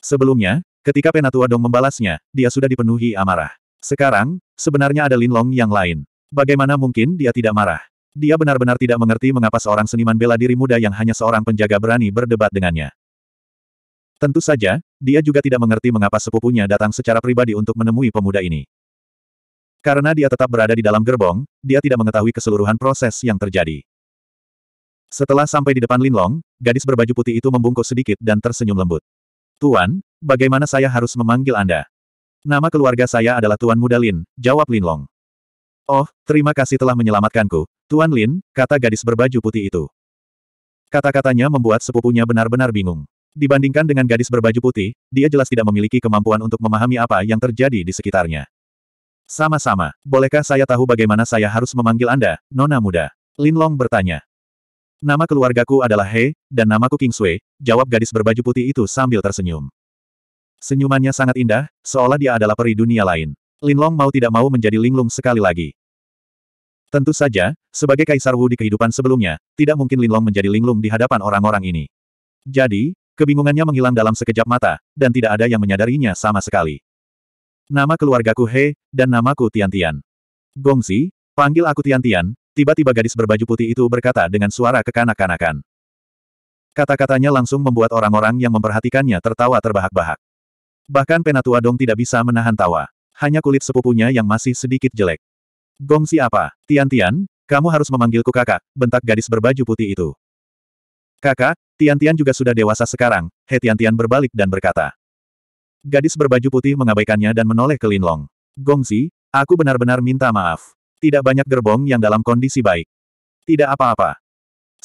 Sebelumnya, ketika Penatua Dong membalasnya, dia sudah dipenuhi amarah. Sekarang, sebenarnya ada Lin Long yang lain. Bagaimana mungkin dia tidak marah? Dia benar-benar tidak mengerti mengapa seorang seniman bela diri muda yang hanya seorang penjaga berani berdebat dengannya. Tentu saja, dia juga tidak mengerti mengapa sepupunya datang secara pribadi untuk menemui pemuda ini. Karena dia tetap berada di dalam gerbong, dia tidak mengetahui keseluruhan proses yang terjadi. Setelah sampai di depan Lin Long, gadis berbaju putih itu membungkuk sedikit dan tersenyum lembut. Tuan, bagaimana saya harus memanggil Anda? Nama keluarga saya adalah Tuan Muda Lin, jawab Lin Long. Oh, terima kasih telah menyelamatkanku, Tuan Lin, kata gadis berbaju putih itu. Kata-katanya membuat sepupunya benar-benar bingung. Dibandingkan dengan gadis berbaju putih, dia jelas tidak memiliki kemampuan untuk memahami apa yang terjadi di sekitarnya. Sama-sama, bolehkah saya tahu bagaimana saya harus memanggil Anda, Nona Muda? Lin Long bertanya. Nama keluargaku adalah He, dan namaku Kingsway, jawab gadis berbaju putih itu sambil tersenyum. Senyumannya sangat indah, seolah dia adalah peri dunia lain. Linlong mau tidak mau menjadi linglung sekali lagi. Tentu saja, sebagai Kaisar Wu di kehidupan sebelumnya, tidak mungkin Linlong menjadi linglung di hadapan orang-orang ini. Jadi, kebingungannya menghilang dalam sekejap mata, dan tidak ada yang menyadarinya sama sekali. Nama keluargaku He, dan namaku Tian Tian. Gongsi, panggil aku Tian Tian, Tiba-tiba gadis berbaju putih itu berkata dengan suara kekanak-kanakan. Kata-katanya langsung membuat orang-orang yang memperhatikannya tertawa terbahak-bahak. Bahkan Penatua Dong tidak bisa menahan tawa. Hanya kulit sepupunya yang masih sedikit jelek. Gong siapa? Tian-Tian, kamu harus memanggilku kakak, bentak gadis berbaju putih itu. Kakak, Tian-Tian juga sudah dewasa sekarang, He Tian-Tian berbalik dan berkata. Gadis berbaju putih mengabaikannya dan menoleh ke Linlong. Gongsi, aku benar-benar minta maaf. Tidak banyak gerbong yang dalam kondisi baik. Tidak apa-apa.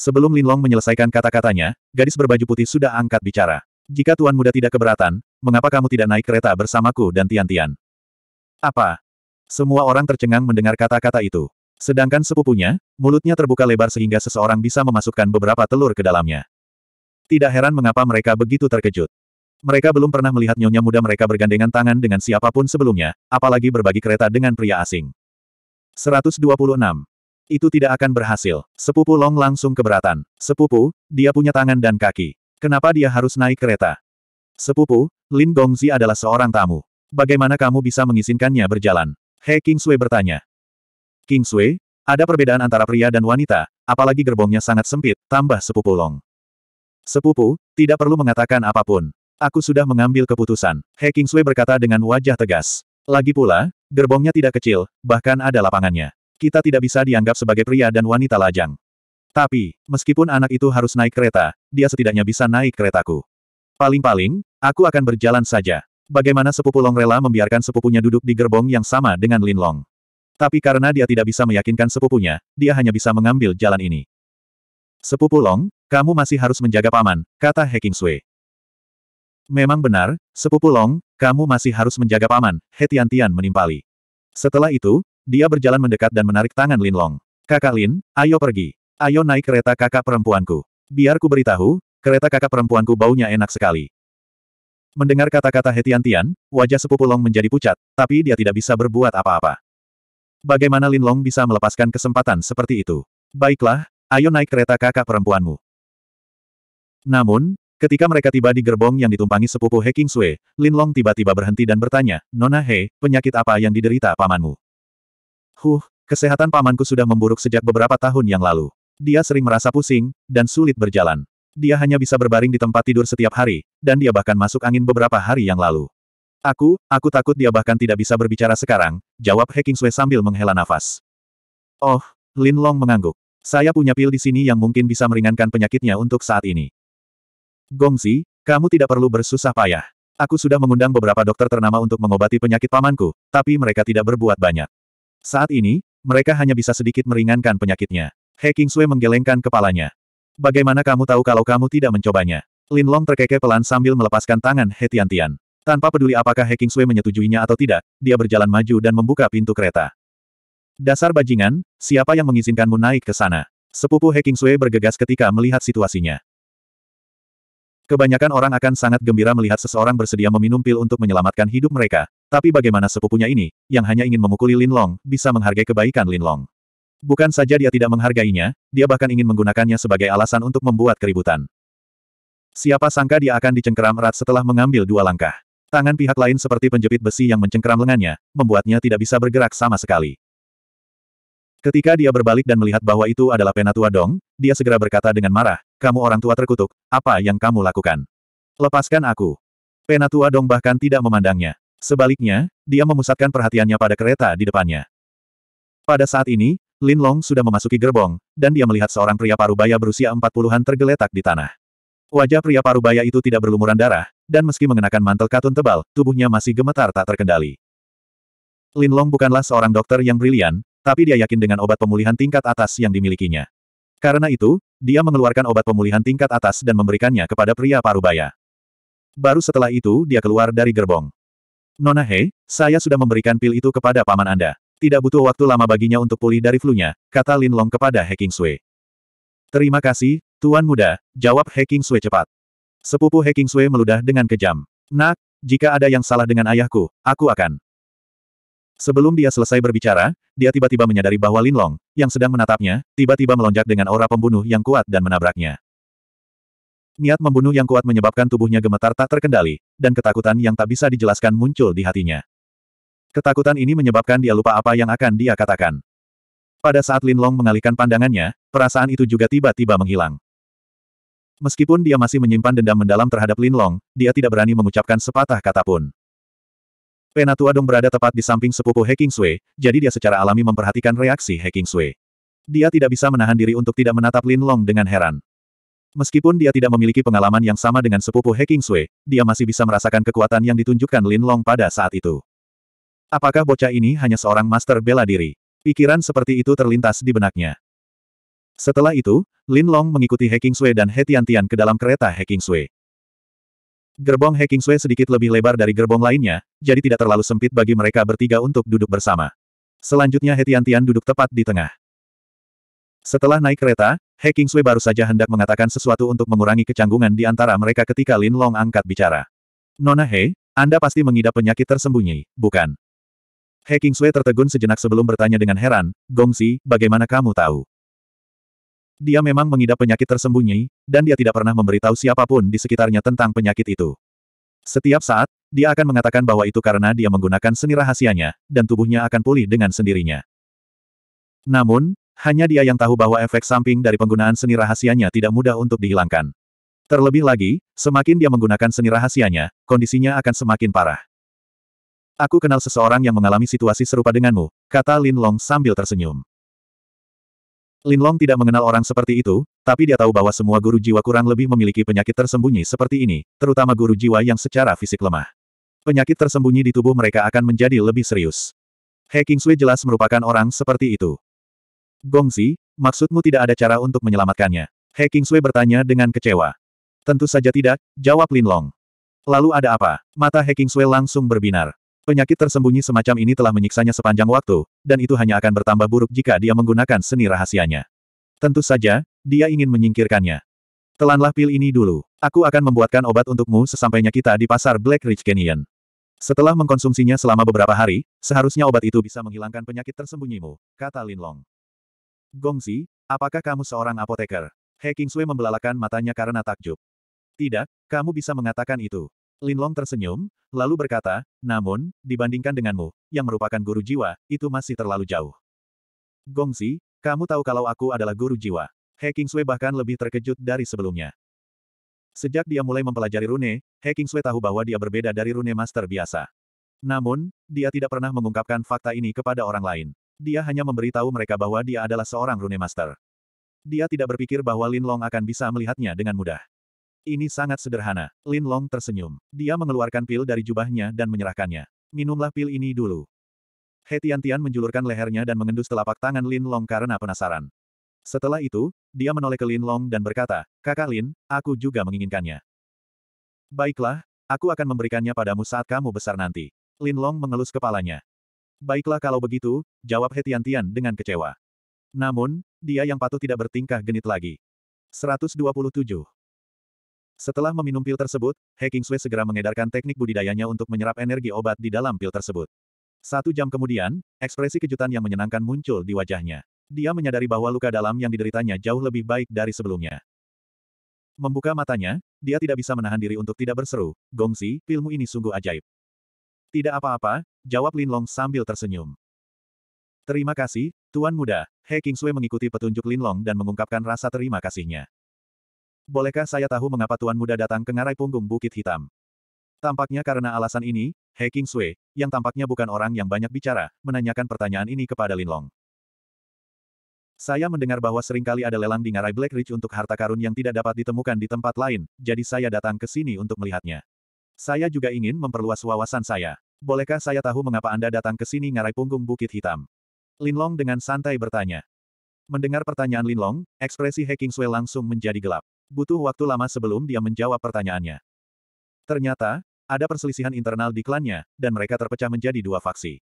Sebelum Linlong menyelesaikan kata-katanya, gadis berbaju putih sudah angkat bicara. Jika Tuan Muda tidak keberatan, mengapa kamu tidak naik kereta bersamaku dan Tian-Tian? Apa? Semua orang tercengang mendengar kata-kata itu. Sedangkan sepupunya, mulutnya terbuka lebar sehingga seseorang bisa memasukkan beberapa telur ke dalamnya. Tidak heran mengapa mereka begitu terkejut. Mereka belum pernah melihat nyonya muda mereka bergandengan tangan dengan siapa pun sebelumnya, apalagi berbagi kereta dengan pria asing. 126. Itu tidak akan berhasil. Sepupu Long langsung keberatan. Sepupu, dia punya tangan dan kaki. Kenapa dia harus naik kereta? Sepupu, Lin Gongzi adalah seorang tamu. Bagaimana kamu bisa mengizinkannya berjalan? He Kingsway bertanya. Kingsway, ada perbedaan antara pria dan wanita, apalagi gerbongnya sangat sempit, tambah sepupu Long. Sepupu, tidak perlu mengatakan apa pun. Aku sudah mengambil keputusan. He Kingsway berkata dengan wajah tegas. Lagi pula, gerbongnya tidak kecil, bahkan ada lapangannya. Kita tidak bisa dianggap sebagai pria dan wanita lajang. Tapi, meskipun anak itu harus naik kereta, dia setidaknya bisa naik keretaku. Paling-paling, aku akan berjalan saja. Bagaimana sepupu Long rela membiarkan sepupunya duduk di gerbong yang sama dengan Lin Long. Tapi karena dia tidak bisa meyakinkan sepupunya, dia hanya bisa mengambil jalan ini. Sepupu Long, kamu masih harus menjaga paman, kata He Kingsway. Memang benar, sepupu Long, kamu masih harus menjaga paman, He Tian menimpali. Setelah itu, dia berjalan mendekat dan menarik tangan Lin Long. Kakak Lin, ayo pergi. Ayo naik kereta kakak perempuanku. Biar ku beritahu, kereta kakak perempuanku baunya enak sekali. Mendengar kata-kata He Tian wajah sepupu Long menjadi pucat, tapi dia tidak bisa berbuat apa-apa. Bagaimana Lin Long bisa melepaskan kesempatan seperti itu? Baiklah, ayo naik kereta kakak perempuanmu. Namun, Ketika mereka tiba di gerbong yang ditumpangi sepupu He Kingsway, Lin Long tiba-tiba berhenti dan bertanya, Nona He, penyakit apa yang diderita pamanmu? Huh, kesehatan pamanku sudah memburuk sejak beberapa tahun yang lalu. Dia sering merasa pusing, dan sulit berjalan. Dia hanya bisa berbaring di tempat tidur setiap hari, dan dia bahkan masuk angin beberapa hari yang lalu. Aku, aku takut dia bahkan tidak bisa berbicara sekarang, jawab He Kingsway sambil menghela nafas. Oh, Lin Long mengangguk. Saya punya pil di sini yang mungkin bisa meringankan penyakitnya untuk saat ini. Gongsi, kamu tidak perlu bersusah payah. Aku sudah mengundang beberapa dokter ternama untuk mengobati penyakit pamanku, tapi mereka tidak berbuat banyak. Saat ini, mereka hanya bisa sedikit meringankan penyakitnya. He Kingsway menggelengkan kepalanya. Bagaimana kamu tahu kalau kamu tidak mencobanya? Lin Long terkekeh pelan sambil melepaskan tangan He Tiantian. Tanpa peduli apakah He Kingsway menyetujuinya atau tidak, dia berjalan maju dan membuka pintu kereta. Dasar bajingan, siapa yang mengizinkanmu naik ke sana? Sepupu He Kingsway bergegas ketika melihat situasinya. Kebanyakan orang akan sangat gembira melihat seseorang bersedia meminum pil untuk menyelamatkan hidup mereka, tapi bagaimana sepupunya ini, yang hanya ingin memukuli Lin Long, bisa menghargai kebaikan Lin Long. Bukan saja dia tidak menghargainya, dia bahkan ingin menggunakannya sebagai alasan untuk membuat keributan. Siapa sangka dia akan dicengkeram erat setelah mengambil dua langkah. Tangan pihak lain seperti penjepit besi yang mencengkeram lengannya, membuatnya tidak bisa bergerak sama sekali. Ketika dia berbalik dan melihat bahwa itu adalah Penatua Dong, dia segera berkata dengan marah, kamu orang tua terkutuk, apa yang kamu lakukan? Lepaskan aku. Penatua Dong bahkan tidak memandangnya. Sebaliknya, dia memusatkan perhatiannya pada kereta di depannya. Pada saat ini, Lin Long sudah memasuki gerbong, dan dia melihat seorang pria parubaya berusia empat puluhan tergeletak di tanah. Wajah pria parubaya itu tidak berlumuran darah, dan meski mengenakan mantel katun tebal, tubuhnya masih gemetar tak terkendali. Lin Long bukanlah seorang dokter yang brilian, tapi dia yakin dengan obat pemulihan tingkat atas yang dimilikinya. Karena itu, dia mengeluarkan obat pemulihan tingkat atas dan memberikannya kepada pria parubaya. Baru setelah itu dia keluar dari gerbong. Nona He, saya sudah memberikan pil itu kepada paman Anda. Tidak butuh waktu lama baginya untuk pulih dari flu-nya, kata Lin Long kepada He Sui. Terima kasih, Tuan Muda, jawab He Sui cepat. Sepupu He Sui meludah dengan kejam. Nak, jika ada yang salah dengan ayahku, aku akan. Sebelum dia selesai berbicara, dia tiba-tiba menyadari bahwa Lin Long, yang sedang menatapnya, tiba-tiba melonjak dengan aura pembunuh yang kuat dan menabraknya. Niat membunuh yang kuat menyebabkan tubuhnya gemetar tak terkendali, dan ketakutan yang tak bisa dijelaskan muncul di hatinya. Ketakutan ini menyebabkan dia lupa apa yang akan dia katakan. Pada saat Lin Long mengalihkan pandangannya, perasaan itu juga tiba-tiba menghilang. Meskipun dia masih menyimpan dendam mendalam terhadap Lin Long, dia tidak berani mengucapkan sepatah kata pun. Penatua Dong berada tepat di samping sepupu He Sui, jadi dia secara alami memperhatikan reaksi He Sui. Dia tidak bisa menahan diri untuk tidak menatap Lin Long dengan heran. Meskipun dia tidak memiliki pengalaman yang sama dengan sepupu He Sui, dia masih bisa merasakan kekuatan yang ditunjukkan Lin Long pada saat itu. Apakah bocah ini hanya seorang master bela diri? Pikiran seperti itu terlintas di benaknya. Setelah itu, Lin Long mengikuti He Sui dan He Tian-Tian ke dalam kereta He Sui. Gerbong He Sui sedikit lebih lebar dari gerbong lainnya, jadi tidak terlalu sempit bagi mereka bertiga untuk duduk bersama. Selanjutnya He Tian-Tian duduk tepat di tengah. Setelah naik kereta, He Sui baru saja hendak mengatakan sesuatu untuk mengurangi kecanggungan di antara mereka ketika Lin Long angkat bicara. Nona He, Anda pasti mengidap penyakit tersembunyi, bukan? He Kingsway tertegun sejenak sebelum bertanya dengan heran, Gongsi, bagaimana kamu tahu? Dia memang mengidap penyakit tersembunyi, dan dia tidak pernah memberitahu siapa pun di sekitarnya tentang penyakit itu. Setiap saat, dia akan mengatakan bahwa itu karena dia menggunakan seni rahasianya, dan tubuhnya akan pulih dengan sendirinya. Namun, hanya dia yang tahu bahwa efek samping dari penggunaan seni rahasianya tidak mudah untuk dihilangkan. Terlebih lagi, semakin dia menggunakan seni rahasianya, kondisinya akan semakin parah. Aku kenal seseorang yang mengalami situasi serupa denganmu, kata Lin Long sambil tersenyum. Lin Long tidak mengenal orang seperti itu, tapi dia tahu bahwa semua guru jiwa kurang lebih memiliki penyakit tersembunyi seperti ini, terutama guru jiwa yang secara fisik lemah. Penyakit tersembunyi di tubuh mereka akan menjadi lebih serius. He Kingsui jelas merupakan orang seperti itu. Gongzi, maksudmu tidak ada cara untuk menyelamatkannya? He Kingsui bertanya dengan kecewa. Tentu saja tidak, jawab Lin Long. Lalu ada apa? Mata He Kingsui langsung berbinar. Penyakit tersembunyi semacam ini telah menyiksanya sepanjang waktu, dan itu hanya akan bertambah buruk jika dia menggunakan seni rahasianya. Tentu saja, dia ingin menyingkirkannya. Telanlah pil ini dulu. Aku akan membuatkan obat untukmu sesampainya kita di pasar Black Ridge Canyon. Setelah mengkonsumsinya selama beberapa hari, seharusnya obat itu bisa menghilangkan penyakit tersembunyimu, kata Lin Long. Gongzi, apakah kamu seorang apoteker? He Kingsui membelalakan matanya karena takjub. Tidak, kamu bisa mengatakan itu. Lin Long tersenyum, lalu berkata, namun, dibandingkan denganmu, yang merupakan guru jiwa, itu masih terlalu jauh. Gongsi, kamu tahu kalau aku adalah guru jiwa. He Kingsui bahkan lebih terkejut dari sebelumnya. Sejak dia mulai mempelajari rune, He Kingsui tahu bahwa dia berbeda dari rune master biasa. Namun, dia tidak pernah mengungkapkan fakta ini kepada orang lain. Dia hanya memberitahu mereka bahwa dia adalah seorang rune master. Dia tidak berpikir bahwa Lin Long akan bisa melihatnya dengan mudah. Ini sangat sederhana. Lin Long tersenyum. Dia mengeluarkan pil dari jubahnya dan menyerahkannya. Minumlah pil ini dulu. He Tian-Tian menjulurkan lehernya dan mengendus telapak tangan Lin Long karena penasaran. Setelah itu, dia menoleh ke Lin Long dan berkata, Kakak Lin, aku juga menginginkannya. Baiklah, aku akan memberikannya padamu saat kamu besar nanti. Lin Long mengelus kepalanya. Baiklah kalau begitu, jawab He Tian-Tian dengan kecewa. Namun, dia yang patut tidak bertingkah genit lagi. 127. Setelah meminum pil tersebut, He Kingsway segera mengedarkan teknik budidayanya untuk menyerap energi obat di dalam pil tersebut. Satu jam kemudian, ekspresi kejutan yang menyenangkan muncul di wajahnya. Dia menyadari bahwa luka dalam yang dideritanya jauh lebih baik dari sebelumnya. Membuka matanya, dia tidak bisa menahan diri untuk tidak berseru, Gongsi, pilmu ini sungguh ajaib. Tidak apa-apa, jawab Linlong sambil tersenyum. Terima kasih, Tuan Muda. He Kingsway mengikuti petunjuk Linlong dan mengungkapkan rasa terima kasihnya. Bolehkah saya tahu mengapa Tuan Muda datang ke ngarai punggung Bukit Hitam? Tampaknya karena alasan ini, He Kingsway, yang tampaknya bukan orang yang banyak bicara, menanyakan pertanyaan ini kepada Linlong. Saya mendengar bahwa sering kali ada lelang di ngarai Black Ridge untuk harta karun yang tidak dapat ditemukan di tempat lain, jadi saya datang ke sini untuk melihatnya. Saya juga ingin memperluas wawasan saya. Bolehkah saya tahu mengapa Anda datang ke sini ngarai punggung Bukit Hitam? Linlong dengan santai bertanya. Mendengar pertanyaan Linlong, ekspresi He Kingsway langsung menjadi gelap. Butuh waktu lama sebelum dia menjawab pertanyaannya. Ternyata, ada perselisihan internal di klannya, dan mereka terpecah menjadi dua faksi.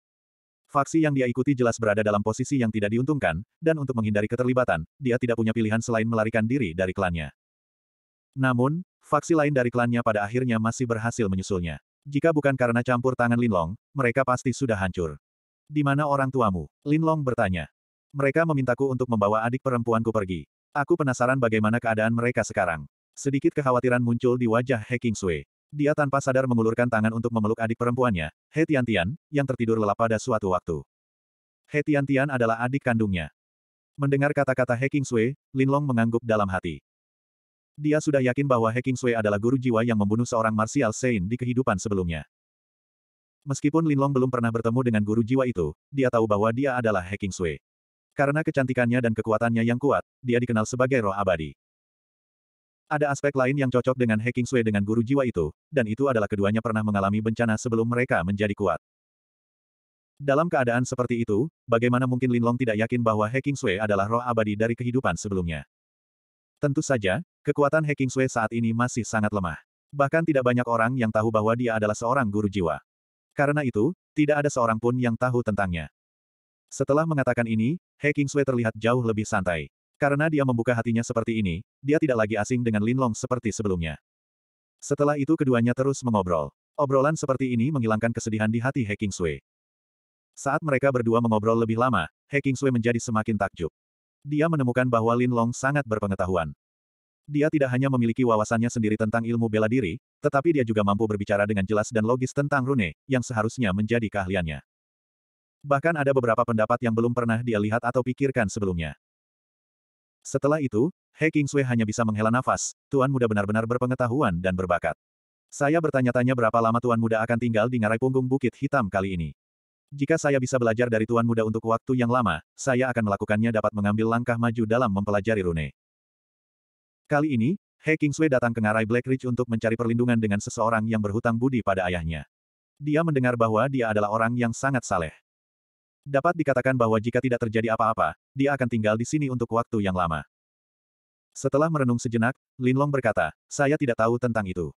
Faksi yang dia ikuti jelas berada dalam posisi yang tidak diuntungkan, dan untuk menghindari keterlibatan, dia tidak punya pilihan selain melarikan diri dari klannya. Namun, faksi lain dari klannya pada akhirnya masih berhasil menyusulnya. Jika bukan karena campur tangan Linlong, mereka pasti sudah hancur. Di mana orang tuamu? Linlong bertanya. Mereka memintaku untuk membawa adik perempuanku pergi. Aku penasaran bagaimana keadaan mereka sekarang. Sedikit kekhawatiran muncul di wajah He Kingsway. Dia tanpa sadar mengulurkan tangan untuk memeluk adik perempuannya, He Tiantian, yang tertidur lelap pada suatu waktu. He Tiantian adalah adik kandungnya. Mendengar kata-kata He Kingsway, Linlong mengangguk dalam hati. Dia sudah yakin bahwa He Kingsway adalah guru jiwa yang membunuh seorang martial saint di kehidupan sebelumnya. Meskipun Linlong belum pernah bertemu dengan guru jiwa itu, dia tahu bahwa dia adalah He Kingsway. Karena kecantikannya dan kekuatannya yang kuat, dia dikenal sebagai roh abadi. Ada aspek lain yang cocok dengan Hacking Sui dengan guru jiwa itu, dan itu adalah keduanya pernah mengalami bencana sebelum mereka menjadi kuat. Dalam keadaan seperti itu, bagaimana mungkin Linlong tidak yakin bahwa Hacking Sui adalah roh abadi dari kehidupan sebelumnya? Tentu saja, kekuatan Hacking Sui saat ini masih sangat lemah. Bahkan tidak banyak orang yang tahu bahwa dia adalah seorang guru jiwa. Karena itu, tidak ada seorang pun yang tahu tentangnya. Setelah mengatakan ini, Hacking Sui terlihat jauh lebih santai. Karena dia membuka hatinya seperti ini, dia tidak lagi asing dengan Linlong seperti sebelumnya. Setelah itu keduanya terus mengobrol. Obrolan seperti ini menghilangkan kesedihan di hati He Kingsway. Saat mereka berdua mengobrol lebih lama, He Kingsway menjadi semakin takjub. Dia menemukan bahwa Linlong sangat berpengetahuan. Dia tidak hanya memiliki wawasannya sendiri tentang ilmu bela diri, tetapi dia juga mampu berbicara dengan jelas dan logis tentang rune, yang seharusnya menjadi keahliannya. Bahkan ada beberapa pendapat yang belum pernah dia lihat atau pikirkan sebelumnya. Setelah itu, He Kingsway hanya bisa menghela nafas, Tuan Muda benar-benar berpengetahuan dan berbakat. Saya bertanya-tanya berapa lama Tuan Muda akan tinggal di ngarai punggung Bukit Hitam kali ini. Jika saya bisa belajar dari Tuan Muda untuk waktu yang lama, saya akan melakukannya dapat mengambil langkah maju dalam mempelajari rune. Kali ini, He Kingsway datang ke ngarai Black Ridge untuk mencari perlindungan dengan seseorang yang berhutang budi pada ayahnya. Dia mendengar bahwa dia adalah orang yang sangat saleh. Dapat dikatakan bahwa jika tidak terjadi apa-apa, dia akan tinggal di sini untuk waktu yang lama. Setelah merenung sejenak, Linlong berkata, saya tidak tahu tentang itu.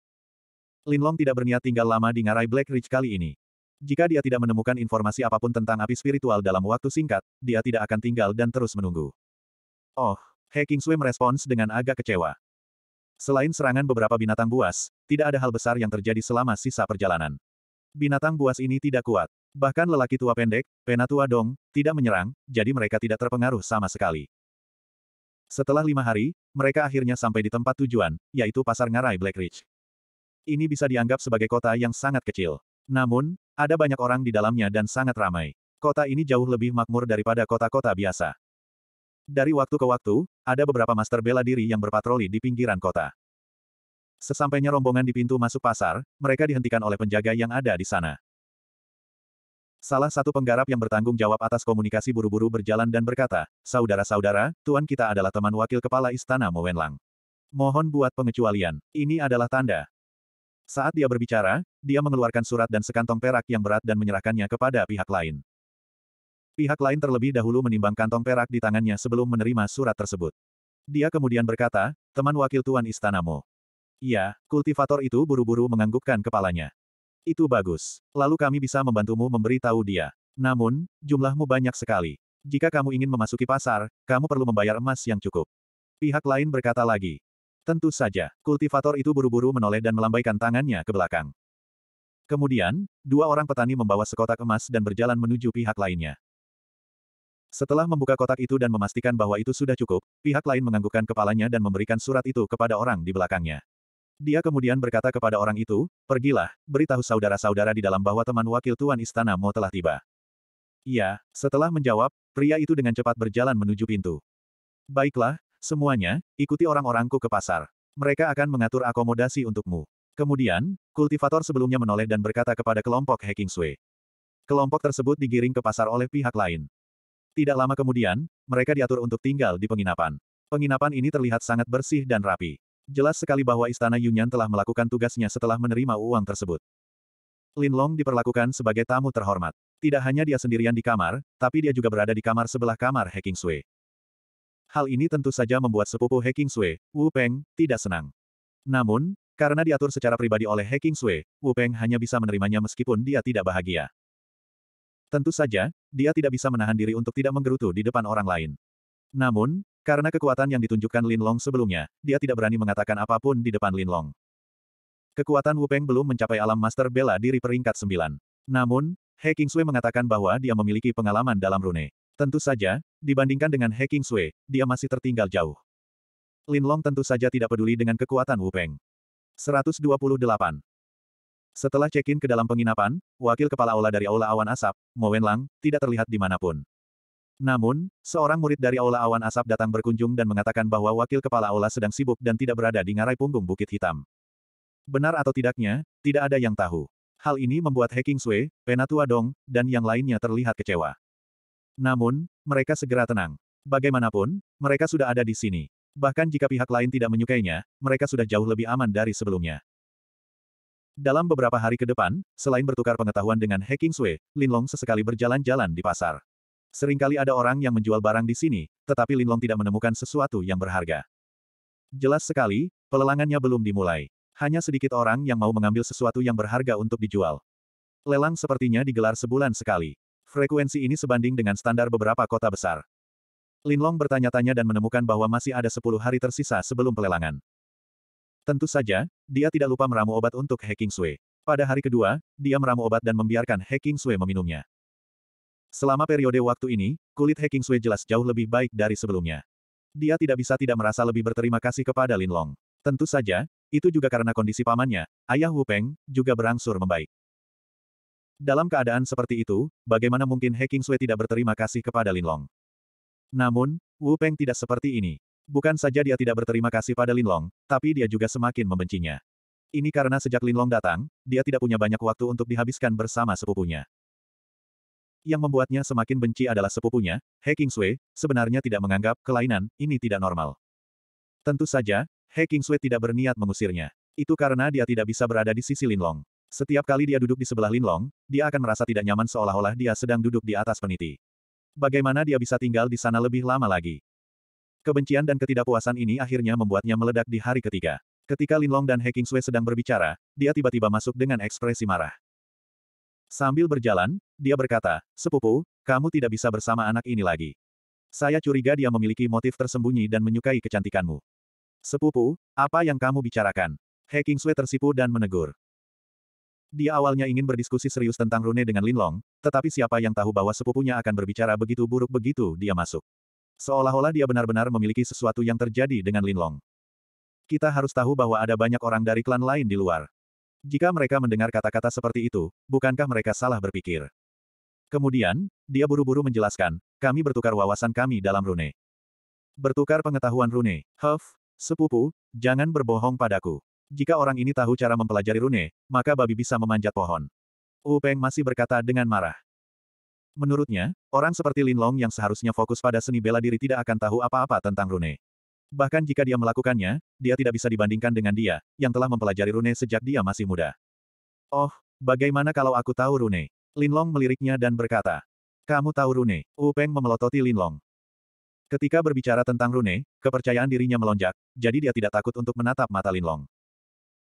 Linlong tidak berniat tinggal lama di ngarai Black Ridge kali ini. Jika dia tidak menemukan informasi apa pun tentang api spiritual dalam waktu singkat, dia tidak akan tinggal dan terus menunggu. Oh, He Kingsway merespons dengan agak kecewa. Selain serangan beberapa binatang buas, tidak ada hal besar yang terjadi selama sisa perjalanan. Binatang buas ini tidak kuat. Bahkan lelaki tua pendek, penatua dong, tidak menyerang, jadi mereka tidak terpengaruh sama sekali. Setelah lima hari, mereka akhirnya sampai di tempat tujuan, yaitu Pasar Ngarai Black Ridge. Ini bisa dianggap sebagai kota yang sangat kecil. Namun, ada banyak orang di dalamnya dan sangat ramai. Kota ini jauh lebih makmur daripada kota-kota biasa. Dari waktu ke waktu, ada beberapa master bela diri yang berpatroli di pinggiran kota. Sesampainya rombongan di pintu masuk pasar, mereka dihentikan oleh penjaga yang ada di sana. Salah satu penggarap yang bertanggung jawab atas komunikasi buru-buru berjalan dan berkata, Saudara-saudara, Tuan kita adalah teman wakil kepala istana Mo Wenlang. Mohon buat pengecualian. Ini adalah tanda. Saat dia berbicara, dia mengeluarkan surat dan sekantong perak yang berat dan menyerahkannya kepada pihak lain. Pihak lain terlebih dahulu menimbang kantong perak di tangannya sebelum menerima surat tersebut. Dia kemudian berkata, teman wakil Tuan Istana Mo. Iya, kultivator itu buru-buru menganggukkan kepalanya. Itu bagus. Lalu kami bisa membantumu memberi tahu dia. Namun, jumlahmu banyak sekali. Jika kamu ingin memasuki pasar, kamu perlu membayar emas yang cukup. Pihak lain berkata lagi. Tentu saja, kultivator itu buru-buru menoleh dan melambaikan tangannya ke belakang. Kemudian, dua orang petani membawa sekotak emas dan berjalan menuju pihak lainnya. Setelah membuka kotak itu dan memastikan bahwa itu sudah cukup, pihak lain menganggukkan kepalanya dan memberikan surat itu kepada orang di belakangnya. Dia kemudian berkata kepada orang itu, pergilah, beritahu saudara-saudara di dalam bahwa teman wakil tuan istana Mo telah tiba. Iya, setelah menjawab, pria itu dengan cepat berjalan menuju pintu. Baiklah, semuanya, ikuti orang-orangku ke pasar. Mereka akan mengatur akomodasi untukmu. Kemudian, kultivator sebelumnya menoleh dan berkata kepada kelompok Hacking Sui. Kelompok tersebut digiring ke pasar oleh pihak lain. Tidak lama kemudian, mereka diatur untuk tinggal di penginapan. Penginapan ini terlihat sangat bersih dan rapi. Jelas sekali bahwa Istana Yunyan telah melakukan tugasnya setelah menerima uang tersebut. Lin Long diperlakukan sebagai tamu terhormat. Tidak hanya dia sendirian di kamar, tapi dia juga berada di kamar sebelah kamar He Sui. Hal ini tentu saja membuat sepupu He Sui, Wu Peng, tidak senang. Namun, karena diatur secara pribadi oleh He Sui, Wu Peng hanya bisa menerimanya meskipun dia tidak bahagia. Tentu saja, dia tidak bisa menahan diri untuk tidak menggerutu di depan orang lain. Namun, karena kekuatan yang ditunjukkan Lin Long sebelumnya, dia tidak berani mengatakan apa pun di depan Lin Long. Kekuatan Wu Peng belum mencapai alam master bela diri peringkat 9. Namun, He Kingsui mengatakan bahwa dia memiliki pengalaman dalam rune. Tentu saja, dibandingkan dengan He Kingsui, dia masih tertinggal jauh. Lin Long tentu saja tidak peduli dengan kekuatan Wu Peng. 128. Setelah check-in ke dalam penginapan, wakil kepala aula dari aula awan asap, Mo Wenlang, tidak terlihat di mana pun. Namun, seorang murid dari Aula Awan Asap datang berkunjung dan mengatakan bahwa wakil kepala aula sedang sibuk dan tidak berada di ngarai punggung Bukit Hitam. Benar atau tidaknya, tidak ada yang tahu. Hal ini membuat Heking Sui, Penatua Dong, dan yang lainnya terlihat kecewa. Namun, mereka segera tenang. Bagaimanapun, mereka sudah ada di sini. Bahkan jika pihak lain tidak menyukainya, mereka sudah jauh lebih aman dari sebelumnya. Dalam beberapa hari ke depan, selain bertukar pengetahuan dengan Heking Sui, Linlong sesekali berjalan-jalan di pasar. Seringkali ada orang yang menjual barang di sini, tetapi Linlong tidak menemukan sesuatu yang berharga. Jelas sekali, pelelangannya belum dimulai. Hanya sedikit orang yang mau mengambil sesuatu yang berharga untuk dijual. Lelang sepertinya digelar sebulan sekali. Frekuensi ini sebanding dengan standar beberapa kota besar. Linlong bertanya-tanya dan menemukan bahwa masih ada 10 hari tersisa sebelum pelelangan. Tentu saja, dia tidak lupa meramu obat untuk Hacking Sui. Pada hari kedua, dia meramu obat dan membiarkan Hacking Sui meminumnya. Selama periode waktu ini, kulit He Kingsui jelas jauh lebih baik dari sebelumnya. Dia tidak bisa tidak merasa lebih berterima kasih kepada Lin Long. Tentu saja, itu juga karena kondisi pamannya, ayah Wu Peng, juga berangsur membaik. Dalam keadaan seperti itu, bagaimana mungkin He Kingsui tidak berterima kasih kepada Lin Long? Namun, Wu Peng tidak seperti ini. Bukan saja dia tidak berterima kasih pada Lin Long, tapi dia juga semakin membencinya. Ini karena sejak Lin Long datang, dia tidak punya banyak waktu untuk dihabiskan bersama sepupunya. Yang membuatnya semakin benci adalah sepupunya, He Kingsui, sebenarnya tidak menganggap kelainan, ini tidak normal. Tentu saja, He Kingsui tidak berniat mengusirnya. Itu karena dia tidak bisa berada di sisi Linlong. Setiap kali dia duduk di sebelah Linlong, dia akan merasa tidak nyaman seolah-olah dia sedang duduk di atas peniti. Bagaimana dia bisa tinggal di sana lebih lama lagi? Kebencian dan ketidakpuasan ini akhirnya membuatnya meledak di hari ketiga. Ketika Linlong dan He Kingsui sedang berbicara, dia tiba-tiba masuk dengan ekspresi marah. Sambil berjalan, dia berkata, Sepupu, kamu tidak bisa bersama anak ini lagi. Saya curiga dia memiliki motif tersembunyi dan menyukai kecantikanmu. Sepupu, apa yang kamu bicarakan? He Kingsui tersipu dan menegur. Dia awalnya ingin berdiskusi serius tentang Rune dengan Linlong, tetapi siapa yang tahu bahwa sepupunya akan berbicara begitu buruk begitu dia masuk. Seolah-olah dia benar-benar memiliki sesuatu yang terjadi dengan Linlong. Kita harus tahu bahwa ada banyak orang dari klan lain di luar. Jika mereka mendengar kata-kata seperti itu, bukankah mereka salah berpikir? Kemudian, dia buru-buru menjelaskan, kami bertukar wawasan kami dalam rune. Bertukar pengetahuan rune. Huff, sepupu, jangan berbohong padaku. Jika orang ini tahu cara mempelajari rune, maka babi bisa memanjat pohon. Wu Peng masih berkata dengan marah. Menurutnya, orang seperti Lin Long yang seharusnya fokus pada seni bela diri tidak akan tahu apa-apa tentang rune. Bahkan jika dia melakukannya, dia tidak bisa dibandingkan dengan dia, yang telah mempelajari rune sejak dia masih muda. Oh, bagaimana kalau aku tahu rune? Linlong meliriknya dan berkata. Kamu tahu rune? Wu Peng memelototi Linlong. Ketika berbicara tentang rune, kepercayaan dirinya melonjak, jadi dia tidak takut untuk menatap mata Linlong.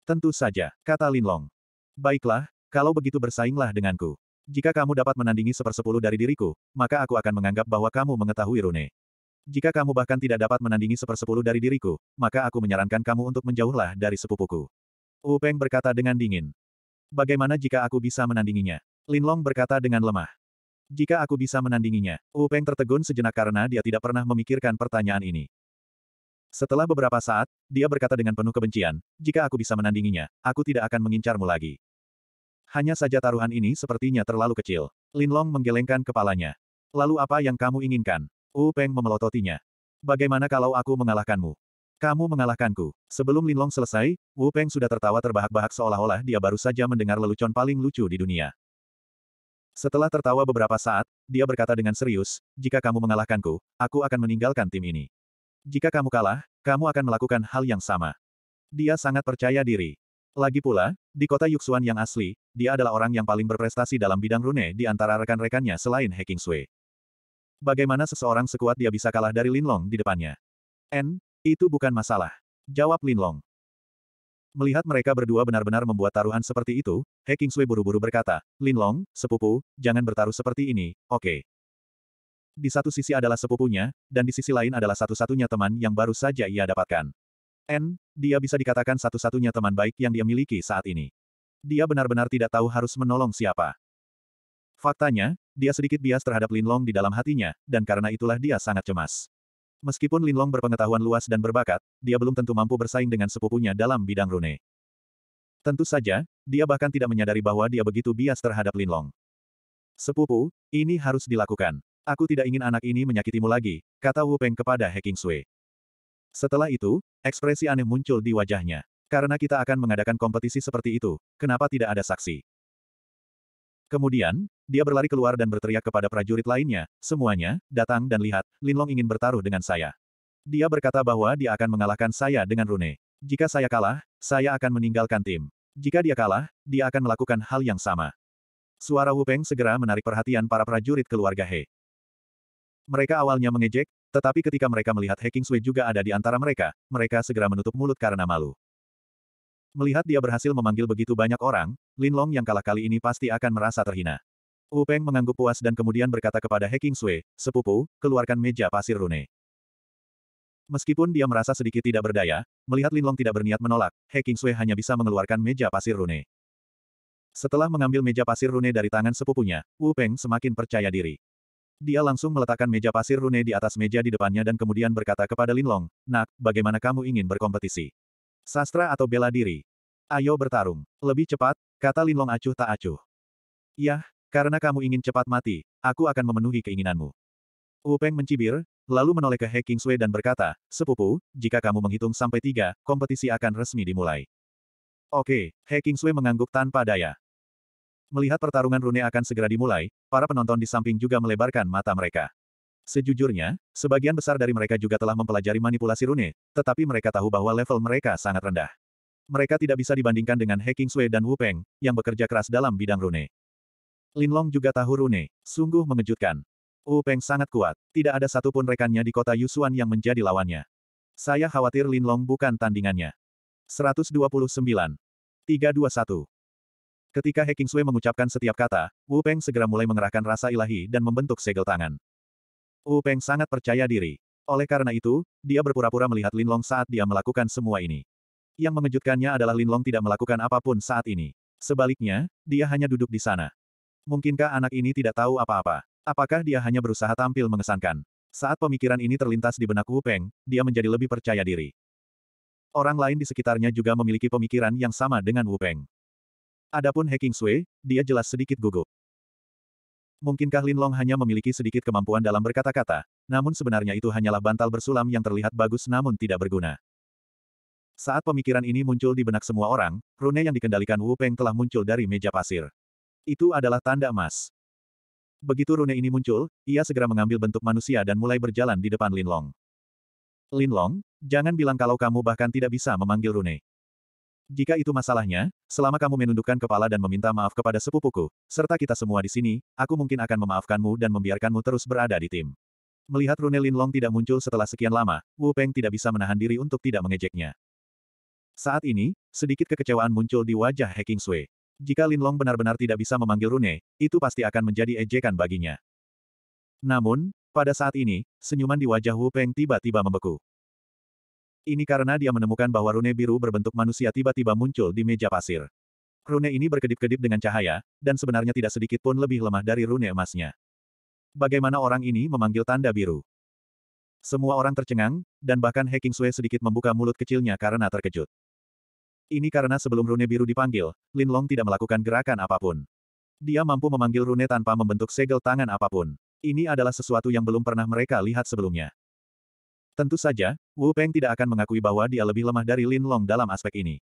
Tentu saja, kata Linlong. Baiklah, kalau begitu bersainglah denganku. Jika kamu dapat menandingi sepersepuluh dari diriku, maka aku akan menganggap bahwa kamu mengetahui rune. Jika kamu bahkan tidak dapat menandingi sepersepuluh dari diriku, maka aku menyarankan kamu untuk menjauhlah dari sepupuku. Wu Peng berkata dengan dingin. Bagaimana jika aku bisa menandinginya? Lin Long berkata dengan lemah. Jika aku bisa menandinginya, Wu Peng tertegun sejenak karena dia tidak pernah memikirkan pertanyaan ini. Setelah beberapa saat, dia berkata dengan penuh kebencian, jika aku bisa menandinginya, aku tidak akan mengincarmu lagi. Hanya saja taruhan ini sepertinya terlalu kecil. Linlong menggelengkan kepalanya. Lalu apa yang kamu inginkan? Wu Peng memelototinya. Bagaimana kalau aku mengalahkanmu? Kamu mengalahkanku. Sebelum Linlong selesai, Wu Peng sudah tertawa terbahak-bahak seolah-olah dia baru saja mendengar lelucon paling lucu di dunia. Setelah tertawa beberapa saat, dia berkata dengan serius, jika kamu mengalahkanku, aku akan meninggalkan tim ini. Jika kamu kalah, kamu akan melakukan hal yang sama. Dia sangat percaya diri. Lagi pula, di kota Yuxuan yang asli, dia adalah orang yang paling berprestasi dalam bidang rune di antara rekan-rekannya selain Hacking Sui. Bagaimana seseorang sekuat dia bisa kalah dari Linlong di depannya? N, itu bukan masalah. Jawab Linlong. Melihat mereka berdua benar-benar membuat taruhan seperti itu, Hacking Sui buru-buru berkata, Linlong, sepupu, jangan bertaruh seperti ini, oke. Okay. Di satu sisi adalah sepupunya, dan di sisi lain adalah satu-satunya teman yang baru saja ia dapatkan. N, dia bisa dikatakan satu-satunya teman baik yang dia miliki saat ini. Dia benar-benar tidak tahu harus menolong siapa. Faktanya, dia sedikit bias terhadap Linlong di dalam hatinya, dan karena itulah dia sangat cemas. Meskipun Linlong berpengetahuan luas dan berbakat, dia belum tentu mampu bersaing dengan sepupunya dalam bidang rune. Tentu saja, dia bahkan tidak menyadari bahwa dia begitu bias terhadap Linlong. Sepupu, ini harus dilakukan. Aku tidak ingin anak ini menyakitimu lagi, kata Wu Peng kepada Hacking Sui. Setelah itu, ekspresi aneh muncul di wajahnya. Karena kita akan mengadakan kompetisi seperti itu, kenapa tidak ada saksi? Kemudian, dia berlari keluar dan berteriak kepada prajurit lainnya, semuanya, datang dan lihat, Linlong ingin bertaruh dengan saya. Dia berkata bahwa dia akan mengalahkan saya dengan rune. Jika saya kalah, saya akan meninggalkan tim. Jika dia kalah, dia akan melakukan hal yang sama. Suara Wu Peng segera menarik perhatian para prajurit keluarga He. Mereka awalnya mengejek, tetapi ketika mereka melihat Hacking Sui juga ada di antara mereka, mereka segera menutup mulut karena malu. Melihat dia berhasil memanggil begitu banyak orang, Lin Long yang kalah kali ini pasti akan merasa terhina. Wu Peng mengangguk puas dan kemudian berkata kepada Heking Sui, sepupu, keluarkan meja pasir rune. Meskipun dia merasa sedikit tidak berdaya, melihat Lin Long tidak berniat menolak, Heking Sui hanya bisa mengeluarkan meja pasir rune. Setelah mengambil meja pasir rune dari tangan sepupunya, Wu Peng semakin percaya diri. Dia langsung meletakkan meja pasir rune di atas meja di depannya dan kemudian berkata kepada Lin Long, Nak, bagaimana kamu ingin berkompetisi? Sastra atau bela diri? Ayo bertarung. Lebih cepat, kata Linlong acuh tak acuh. Yah, karena kamu ingin cepat mati, aku akan memenuhi keinginanmu. Wu Peng mencibir, lalu menoleh ke He Kingsway dan berkata, Sepupu, jika kamu menghitung sampai tiga, kompetisi akan resmi dimulai. Oke, He Kingsway mengangguk tanpa daya. Melihat pertarungan rune akan segera dimulai, para penonton di samping juga melebarkan mata mereka. Sejujurnya, sebagian besar dari mereka juga telah mempelajari manipulasi rune, tetapi mereka tahu bahwa level mereka sangat rendah. Mereka tidak bisa dibandingkan dengan Hacking Sui dan Wu Peng, yang bekerja keras dalam bidang rune. Lin Long juga tahu rune, sungguh mengejutkan. Wu Peng sangat kuat, tidak ada satupun rekannya di kota Yusuan yang menjadi lawannya. Saya khawatir Lin Long bukan tandingannya. 129. 321. Ketika Hacking Sui mengucapkan setiap kata, Wu Peng segera mulai mengerahkan rasa ilahi dan membentuk segel tangan. Wu Peng sangat percaya diri. Oleh karena itu, dia berpura-pura melihat Lin Long saat dia melakukan semua ini. Yang mengejutkannya adalah Lin Long tidak melakukan apa pun saat ini. Sebaliknya, dia hanya duduk di sana. Mungkinkah anak ini tidak tahu apa-apa? Apakah dia hanya berusaha tampil mengesankan? Saat pemikiran ini terlintas di benak Wu Peng, dia menjadi lebih percaya diri. Orang lain di sekitarnya juga memiliki pemikiran yang sama dengan Wu Peng. Adapun Hacking Sui, dia jelas sedikit gugup. Mungkinkah Lin Long hanya memiliki sedikit kemampuan dalam berkata-kata, namun sebenarnya itu hanyalah bantal bersulam yang terlihat bagus namun tidak berguna. Saat pemikiran ini muncul di benak semua orang, rune yang dikendalikan Wu Peng telah muncul dari meja pasir. Itu adalah tanda emas. Begitu rune ini muncul, ia segera mengambil bentuk manusia dan mulai berjalan di depan Lin Long. Lin Long, jangan bilang kalau kamu bahkan tidak bisa memanggil rune. Jika itu masalahnya, selama kamu menundukkan kepala dan meminta maaf kepada sepupuku, serta kita semua di sini, aku mungkin akan memaafkanmu dan membiarkanmu terus berada di tim. Melihat rune Lin Long tidak muncul setelah sekian lama, Wu Peng tidak bisa menahan diri untuk tidak mengejeknya. Saat ini, sedikit kekecewaan muncul di wajah Hacking Sui. Jika Lin Long benar-benar tidak bisa memanggil rune, itu pasti akan menjadi ejekan baginya. Namun, pada saat ini, senyuman di wajah Wu Peng tiba-tiba membeku. Ini karena dia menemukan bahwa rune biru berbentuk manusia tiba-tiba muncul di meja pasir. Rune ini berkedip-kedip dengan cahaya, dan sebenarnya tidak sedikit pun lebih lemah dari rune emasnya. Bagaimana orang ini memanggil tanda biru? Semua orang tercengang, dan bahkan He Kingsui sedikit membuka mulut kecilnya karena terkejut. Ini karena sebelum rune biru dipanggil, Lin Long tidak melakukan gerakan apa pun. Dia mampu memanggil rune tanpa membentuk segel tangan apa pun. Ini adalah sesuatu yang belum pernah mereka lihat sebelumnya. Tentu saja, Wu Peng tidak akan mengakui bahwa dia lebih lemah dari Lin Long dalam aspek ini.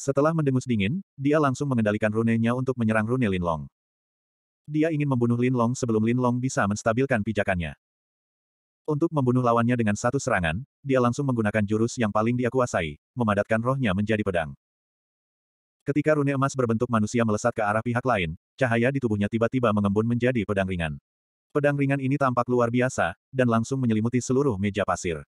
Setelah mendengus dingin, dia langsung mengendalikan runenya untuk menyerang rune Lin Long. Dia ingin membunuh Lin Long sebelum Lin Long bisa menstabilkan pijakannya. Untuk membunuh lawannya dengan satu serangan, dia langsung menggunakan jurus yang paling dia kuasai, memadatkan rohnya menjadi pedang. Ketika rune emas berbentuk manusia melesat ke arah pihak lain, cahaya di tubuhnya tiba-tiba mengembun menjadi pedang ringan. Pedang ringan ini tampak luar biasa, dan langsung menyelimuti seluruh meja pasir.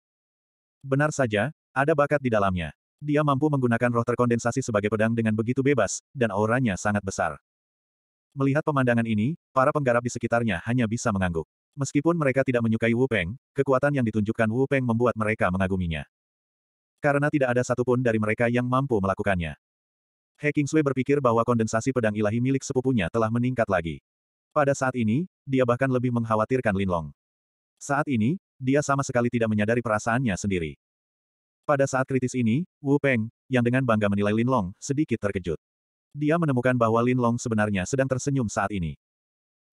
Benar saja, ada bakat di dalamnya. Dia mampu menggunakan roh terkondensasi sebagai pedang dengan begitu bebas, dan auranya sangat besar. Melihat pemandangan ini, para penggarap di sekitarnya hanya bisa mengangguk. Meskipun mereka tidak menyukai Wu Peng, kekuatan yang ditunjukkan Wu Peng membuat mereka mengaguminya. Karena tidak ada satupun dari mereka yang mampu melakukannya. He Kingsui berpikir bahwa kondensasi pedang ilahi milik sepupunya telah meningkat lagi. Pada saat ini, dia bahkan lebih mengkhawatirkan Lin Long. Saat ini, dia sama sekali tidak menyadari perasaannya sendiri. Pada saat kritis ini, Wu Peng, yang dengan bangga menilai Lin Long, sedikit terkejut. Dia menemukan bahwa Lin Long sebenarnya sedang tersenyum saat ini.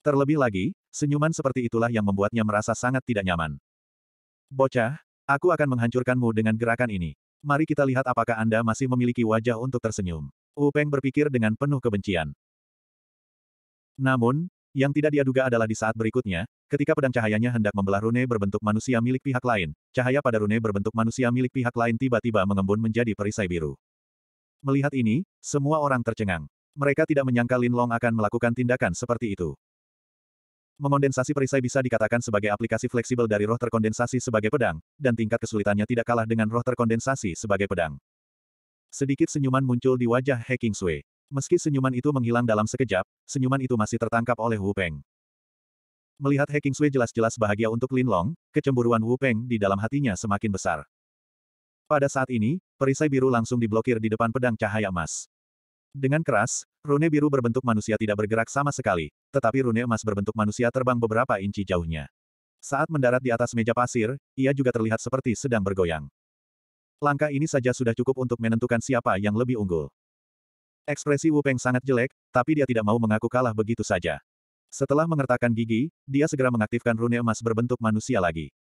Terlebih lagi, senyuman seperti itulah yang membuatnya merasa sangat tidak nyaman. Bocah, aku akan menghancurkanmu dengan gerakan ini. Mari kita lihat apakah Anda masih memiliki wajah untuk tersenyum. Wu Peng berpikir dengan penuh kebencian. Namun, yang tidak dia duga adalah di saat berikutnya, ketika pedang cahayanya hendak membelah rune berbentuk manusia milik pihak lain, cahaya pada rune berbentuk manusia milik pihak lain tiba-tiba mengembun menjadi perisai biru. Melihat ini, semua orang tercengang. Mereka tidak menyangka Lin Long akan melakukan tindakan seperti itu. Mengondensasi perisai bisa dikatakan sebagai aplikasi fleksibel dari roh terkondensasi sebagai pedang, dan tingkat kesulitannya tidak kalah dengan roh terkondensasi sebagai pedang. Sedikit senyuman muncul di wajah He Kingsui. Meski senyuman itu menghilang dalam sekejap, senyuman itu masih tertangkap oleh Wu Peng. Melihat He Kingsui jelas-jelas bahagia untuk Lin Long, kecemburuan Wu Peng di dalam hatinya semakin besar. Pada saat ini, perisai biru langsung diblokir di depan pedang cahaya emas. Dengan keras, rune biru berbentuk manusia tidak bergerak sama sekali, tetapi rune emas berbentuk manusia terbang beberapa inci jauhnya. Saat mendarat di atas meja pasir, ia juga terlihat seperti sedang bergoyang. Langkah ini saja sudah cukup untuk menentukan siapa yang lebih unggul. Ekspresi Wu Peng sangat jelek, tapi dia tidak mau mengaku kalah begitu saja. Setelah mengertakkan gigi, dia segera mengaktifkan rune emas berbentuk manusia lagi.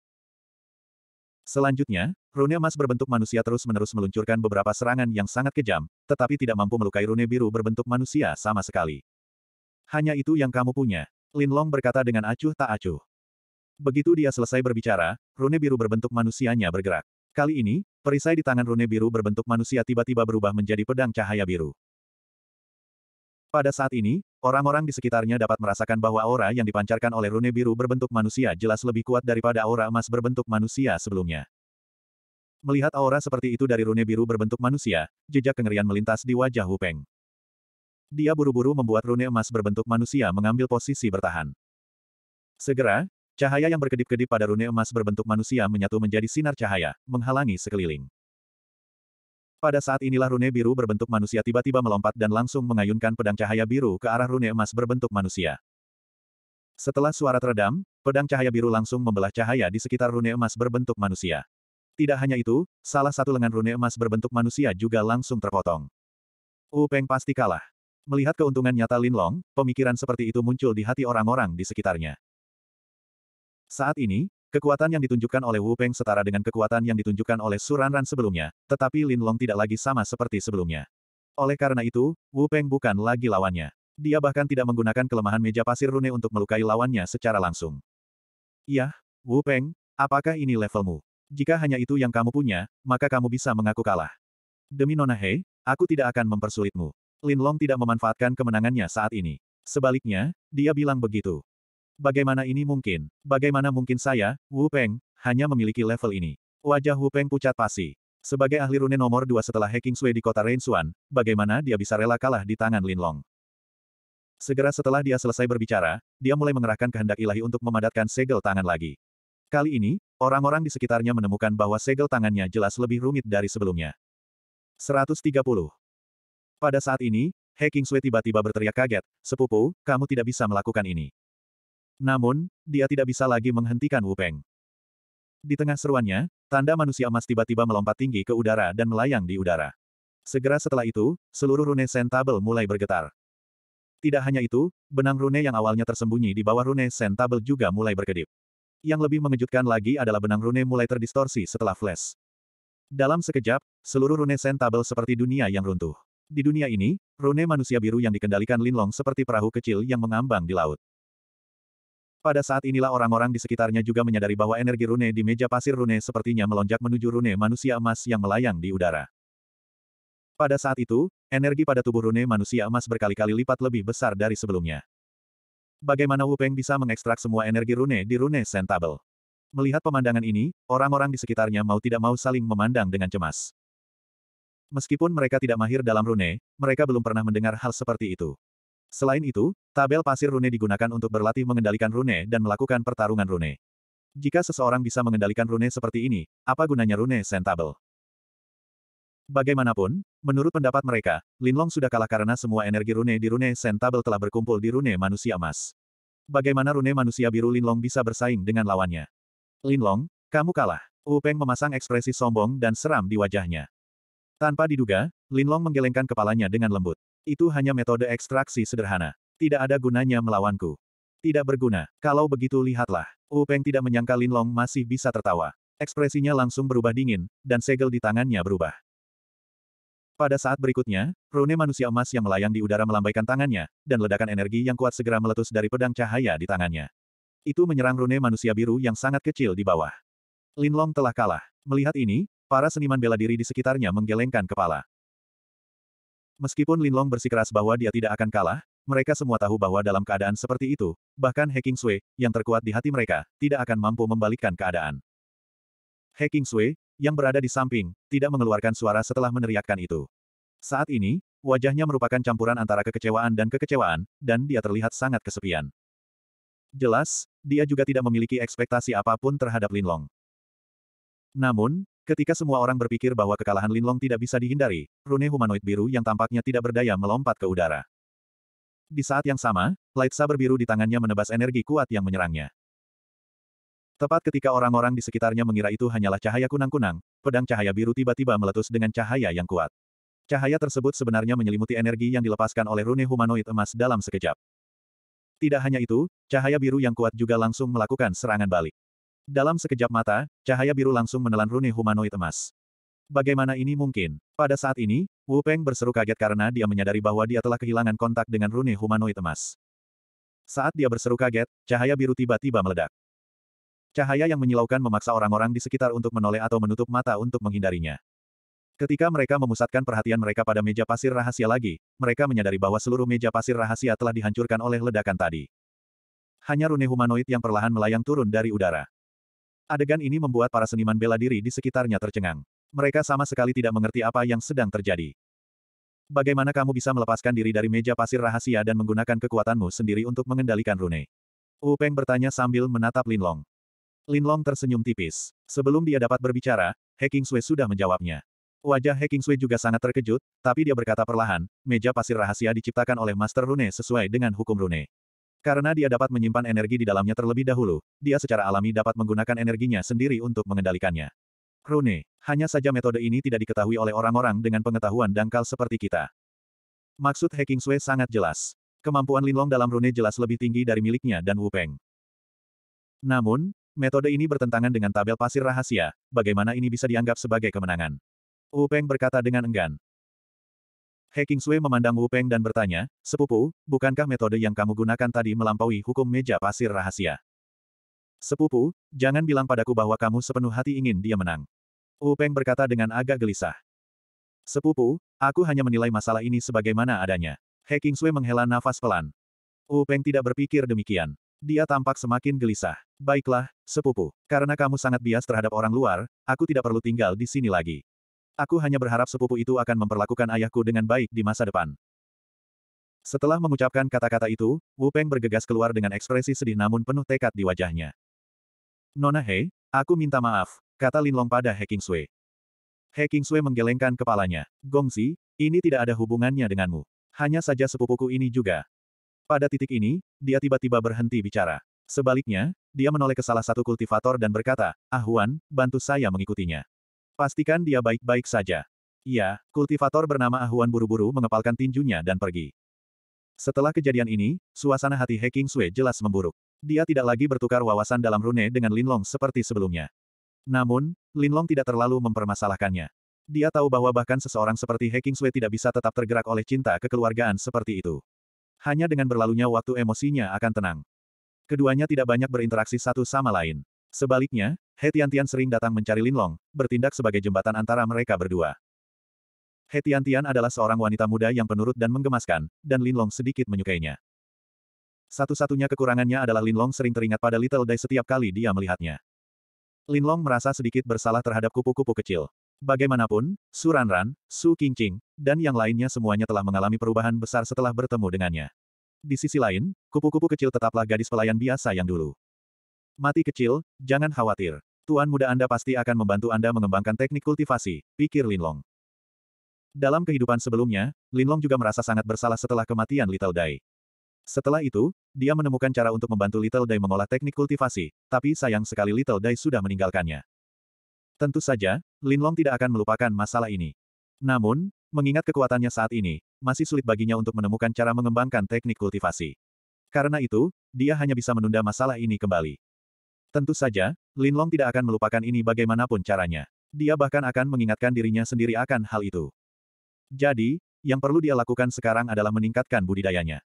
Selanjutnya, rune emas berbentuk manusia terus-menerus meluncurkan beberapa serangan yang sangat kejam, tetapi tidak mampu melukai rune biru berbentuk manusia sama sekali. Hanya itu yang kamu punya. Lin Long berkata dengan acuh tak acuh. Begitu dia selesai berbicara, rune biru berbentuk manusianya bergerak. Kali ini, perisai di tangan rune biru berbentuk manusia tiba-tiba berubah menjadi pedang cahaya biru. Pada saat ini, orang-orang di sekitarnya dapat merasakan bahwa aura yang dipancarkan oleh rune biru berbentuk manusia jelas lebih kuat daripada aura emas berbentuk manusia sebelumnya. Melihat aura seperti itu dari rune biru berbentuk manusia, jejak kengerian melintas di wajah Wu Peng. Dia buru-buru membuat rune emas berbentuk manusia mengambil posisi bertahan. Segera, cahaya yang berkedip-kedip pada rune emas berbentuk manusia menyatu menjadi sinar cahaya, menghalangi sekeliling. Pada saat inilah rune biru berbentuk manusia tiba-tiba melompat dan langsung mengayunkan pedang cahaya biru ke arah rune emas berbentuk manusia. Setelah suara teredam, pedang cahaya biru langsung membelah cahaya di sekitar rune emas berbentuk manusia. Tidak hanya itu, salah satu lengan rune emas berbentuk manusia juga langsung terpotong. Wu Peng pasti kalah. Melihat keuntungan nyata Lin Long, pemikiran seperti itu muncul di hati orang-orang di sekitarnya. Saat ini, Kekuatan yang ditunjukkan oleh Wu Peng setara dengan kekuatan yang ditunjukkan oleh Suran Ran sebelumnya, tetapi Lin Long tidak lagi sama seperti sebelumnya. Oleh karena itu, Wu Peng bukan lagi lawannya. Dia bahkan tidak menggunakan kelemahan meja pasir rune untuk melukai lawannya secara langsung. Yah, Wu Peng, apakah ini levelmu? Jika hanya itu yang kamu punya, maka kamu bisa mengaku kalah. Demi Nona Hei, aku tidak akan mempersulitmu. Lin Long tidak memanfaatkan kemenangannya saat ini. Sebaliknya, dia bilang begitu. Bagaimana ini mungkin? Bagaimana mungkin saya, Wu Peng, hanya memiliki level ini? Wajah Wu Peng pucat pasi. Sebagai ahli rune nomor dua setelah Hacking Sui di kota Reinsuan, bagaimana dia bisa rela kalah di tangan Lin Long? Segera setelah dia selesai berbicara, dia mulai mengerahkan kehendak ilahi untuk memadatkan segel tangan lagi. Kali ini, orang-orang di sekitarnya menemukan bahwa segel tangannya jelas lebih rumit dari sebelumnya. 130. Pada saat ini, Hacking Sui tiba-tiba berteriak kaget, Sepupu, kamu tidak bisa melakukan ini. Namun, dia tidak bisa lagi menghentikan Wu Peng. Di tengah seruannya, tanda manusia emas tiba-tiba melompat tinggi ke udara dan melayang di udara. Segera setelah itu, seluruh rune Sentabel mulai bergetar. Tidak hanya itu, benang rune yang awalnya tersembunyi di bawah rune Sentabel juga mulai berkedip. Yang lebih mengejutkan lagi adalah benang rune mulai terdistorsi setelah flash. Dalam sekejap, seluruh rune Sentabel seperti dunia yang runtuh. Di dunia ini, rune manusia biru yang dikendalikan Linlong seperti perahu kecil yang mengambang di laut. Pada saat inilah orang-orang di sekitarnya juga menyadari bahwa energi rune di meja pasir rune sepertinya melonjak menuju rune manusia emas yang melayang di udara. Pada saat itu, energi pada tubuh rune manusia emas berkali-kali lipat lebih besar dari sebelumnya. Bagaimana Wu Peng bisa mengekstrak semua energi rune di rune Sentabel? Melihat pemandangan ini, orang-orang di sekitarnya mau tidak mau saling memandang dengan cemas. Meskipun mereka tidak mahir dalam rune, mereka belum pernah mendengar hal seperti itu. Selain itu, tabel pasir rune digunakan untuk berlatih mengendalikan rune dan melakukan pertarungan rune. Jika seseorang bisa mengendalikan rune seperti ini, apa gunanya rune sentabel? Bagaimanapun, menurut pendapat mereka, Linlong sudah kalah karena semua energi rune di rune sentabel telah berkumpul di rune manusia emas. Bagaimana rune manusia biru Linlong bisa bersaing dengan lawannya? Linlong, kamu kalah. Wu Peng memasang ekspresi sombong dan seram di wajahnya. Tanpa diduga, Linlong menggelengkan kepalanya dengan lembut. Itu hanya metode ekstraksi sederhana. Tidak ada gunanya melawanku. Tidak berguna. Kalau begitu lihatlah. Wu Peng tidak menyangka Lin Long masih bisa tertawa. Ekspresinya langsung berubah dingin, dan segel di tangannya berubah. Pada saat berikutnya, rune manusia emas yang melayang di udara melambaikan tangannya, dan ledakan energi yang kuat segera meletus dari pedang cahaya di tangannya. Itu menyerang rune manusia biru yang sangat kecil di bawah. Lin Long telah kalah. Melihat ini, para seniman bela diri di sekitarnya menggelengkan kepala. Meskipun Linlong bersikeras bahwa dia tidak akan kalah, mereka semua tahu bahwa dalam keadaan seperti itu, bahkan He Sui, yang terkuat di hati mereka, tidak akan mampu membalikkan keadaan. He Sui, yang berada di samping, tidak mengeluarkan suara setelah meneriakkan itu. Saat ini, wajahnya merupakan campuran antara kekecewaan dan kekecewaan, dan dia terlihat sangat kesepian. Jelas, dia juga tidak memiliki ekspektasi apa pun terhadap Linlong. Namun, Ketika semua orang berpikir bahwa kekalahan Linlong tidak bisa dihindari, rune humanoid biru yang tampaknya tidak berdaya melompat ke udara. Di saat yang sama, light saber biru di tangannya menebas energi kuat yang menyerangnya. Tepat ketika orang-orang di sekitarnya mengira itu hanyalah cahaya kunang-kunang, pedang cahaya biru tiba-tiba meletus dengan cahaya yang kuat. Cahaya tersebut sebenarnya menyelimuti energi yang dilepaskan oleh rune humanoid emas dalam sekejap. Tidak hanya itu, cahaya biru yang kuat juga langsung melakukan serangan balik. Dalam sekejap mata, cahaya biru langsung menelan rune humanoid emas. Bagaimana ini mungkin? Pada saat ini, Wu Peng berseru kaget karena dia menyadari bahwa dia telah kehilangan kontak dengan rune humanoid emas. Saat dia berseru kaget, cahaya biru tiba-tiba meledak. Cahaya yang menyilaukan memaksa orang-orang di sekitar untuk menoleh atau menutup mata untuk menghindarinya. Ketika mereka memusatkan perhatian mereka pada meja pasir rahasia lagi, mereka menyadari bahwa seluruh meja pasir rahasia telah dihancurkan oleh ledakan tadi. Hanya rune humanoid yang perlahan melayang turun dari udara. Adegan ini membuat para seniman bela diri di sekitarnya tercengang. Mereka sama sekali tidak mengerti apa yang sedang terjadi. Bagaimana kamu bisa melepaskan diri dari meja pasir rahasia dan menggunakan kekuatanmu sendiri untuk mengendalikan rune? Wu Peng bertanya sambil menatap Lin Long. Lin Long tersenyum tipis. Sebelum dia dapat berbicara, He Sui sudah menjawabnya. Wajah He Sui juga sangat terkejut, tapi dia berkata perlahan, meja pasir rahasia diciptakan oleh Master Rune sesuai dengan hukum rune. Karena dia dapat menyimpan energi di dalamnya terlebih dahulu, dia secara alami dapat menggunakan energinya sendiri untuk mengendalikannya. Rune, hanya saja metode ini tidak diketahui oleh orang-orang dengan pengetahuan dangkal seperti kita. Maksud Hacking Sui sangat jelas. Kemampuan Linlong dalam rune jelas lebih tinggi dari miliknya dan Wu Peng. Namun, metode ini bertentangan dengan tabel pasir rahasia, bagaimana ini bisa dianggap sebagai kemenangan? Wu Peng berkata dengan enggan. He Sui memandang Wu Peng dan bertanya, Sepupu, bukankah metode yang kamu gunakan tadi melampaui hukum meja pasir rahasia? Sepupu, jangan bilang padaku bahwa kamu sepenuh hati ingin dia menang. Wu Peng berkata dengan agak gelisah. Sepupu, aku hanya menilai masalah ini sebagaimana adanya. He Sui menghela nafas pelan. Wu Peng tidak berpikir demikian. Dia tampak semakin gelisah. Baiklah, sepupu. Karena kamu sangat bias terhadap orang luar, aku tidak perlu tinggal di sini lagi. Aku hanya berharap sepupu itu akan memperlakukan ayahku dengan baik di masa depan. Setelah mengucapkan kata-kata itu, Wu Peng bergegas keluar dengan ekspresi sedih namun penuh tekad di wajahnya. Nona He, aku minta maaf, kata Lin Long pada He Sui. He Sui menggelengkan kepalanya. Gongzi, ini tidak ada hubungannya denganmu. Hanya saja sepupuku ini juga. Pada titik ini, dia tiba-tiba berhenti bicara. Sebaliknya, dia menoleh ke salah satu kultivator dan berkata, Ah Huan, bantu saya mengikutinya. Pastikan dia baik-baik saja. Iya, kultivator bernama Ahuan buru-buru mengepalkan tinjunya dan pergi. Setelah kejadian ini, suasana hati He Sui jelas memburuk. Dia tidak lagi bertukar wawasan dalam rune dengan Linlong seperti sebelumnya. Namun, Linlong tidak terlalu mempermasalahkannya. Dia tahu bahwa bahkan seseorang seperti He Sui tidak bisa tetap tergerak oleh cinta kekeluargaan seperti itu. Hanya dengan berlalunya waktu emosinya akan tenang. Keduanya tidak banyak berinteraksi satu sama lain. Sebaliknya, He Tiantian sering datang mencari Linlong, bertindak sebagai jembatan antara mereka berdua. He Tiantian adalah seorang wanita muda yang penurut dan menggemaskan, dan Linlong sedikit menyukainya. Satu-satunya kekurangannya adalah Linlong sering teringat pada Little Dai setiap kali dia melihatnya. Linlong merasa sedikit bersalah terhadap kupu-kupu kecil. Bagaimanapun, Su Ranran, Su Qingqing, dan yang lainnya semuanya telah mengalami perubahan besar setelah bertemu dengannya. Di sisi lain, kupu-kupu kecil tetaplah gadis pelayan biasa yang dulu. Mati kecil, jangan khawatir. Tuan muda Anda pasti akan membantu Anda mengembangkan teknik kultivasi, pikir Linlong. Dalam kehidupan sebelumnya, Linlong juga merasa sangat bersalah setelah kematian Little Dai. Setelah itu, dia menemukan cara untuk membantu Little Dai mengolah teknik kultivasi, tapi sayang sekali Little Dai sudah meninggalkannya. Tentu saja, Linlong tidak akan melupakan masalah ini. Namun, mengingat kekuatannya saat ini, masih sulit baginya untuk menemukan cara mengembangkan teknik kultivasi. Karena itu, dia hanya bisa menunda masalah ini kembali. Tentu saja, Linlong tidak akan melupakan ini bagaimanapun caranya. Dia bahkan akan mengingatkan dirinya sendiri akan hal itu. Jadi, yang perlu dia lakukan sekarang adalah meningkatkan budidayanya.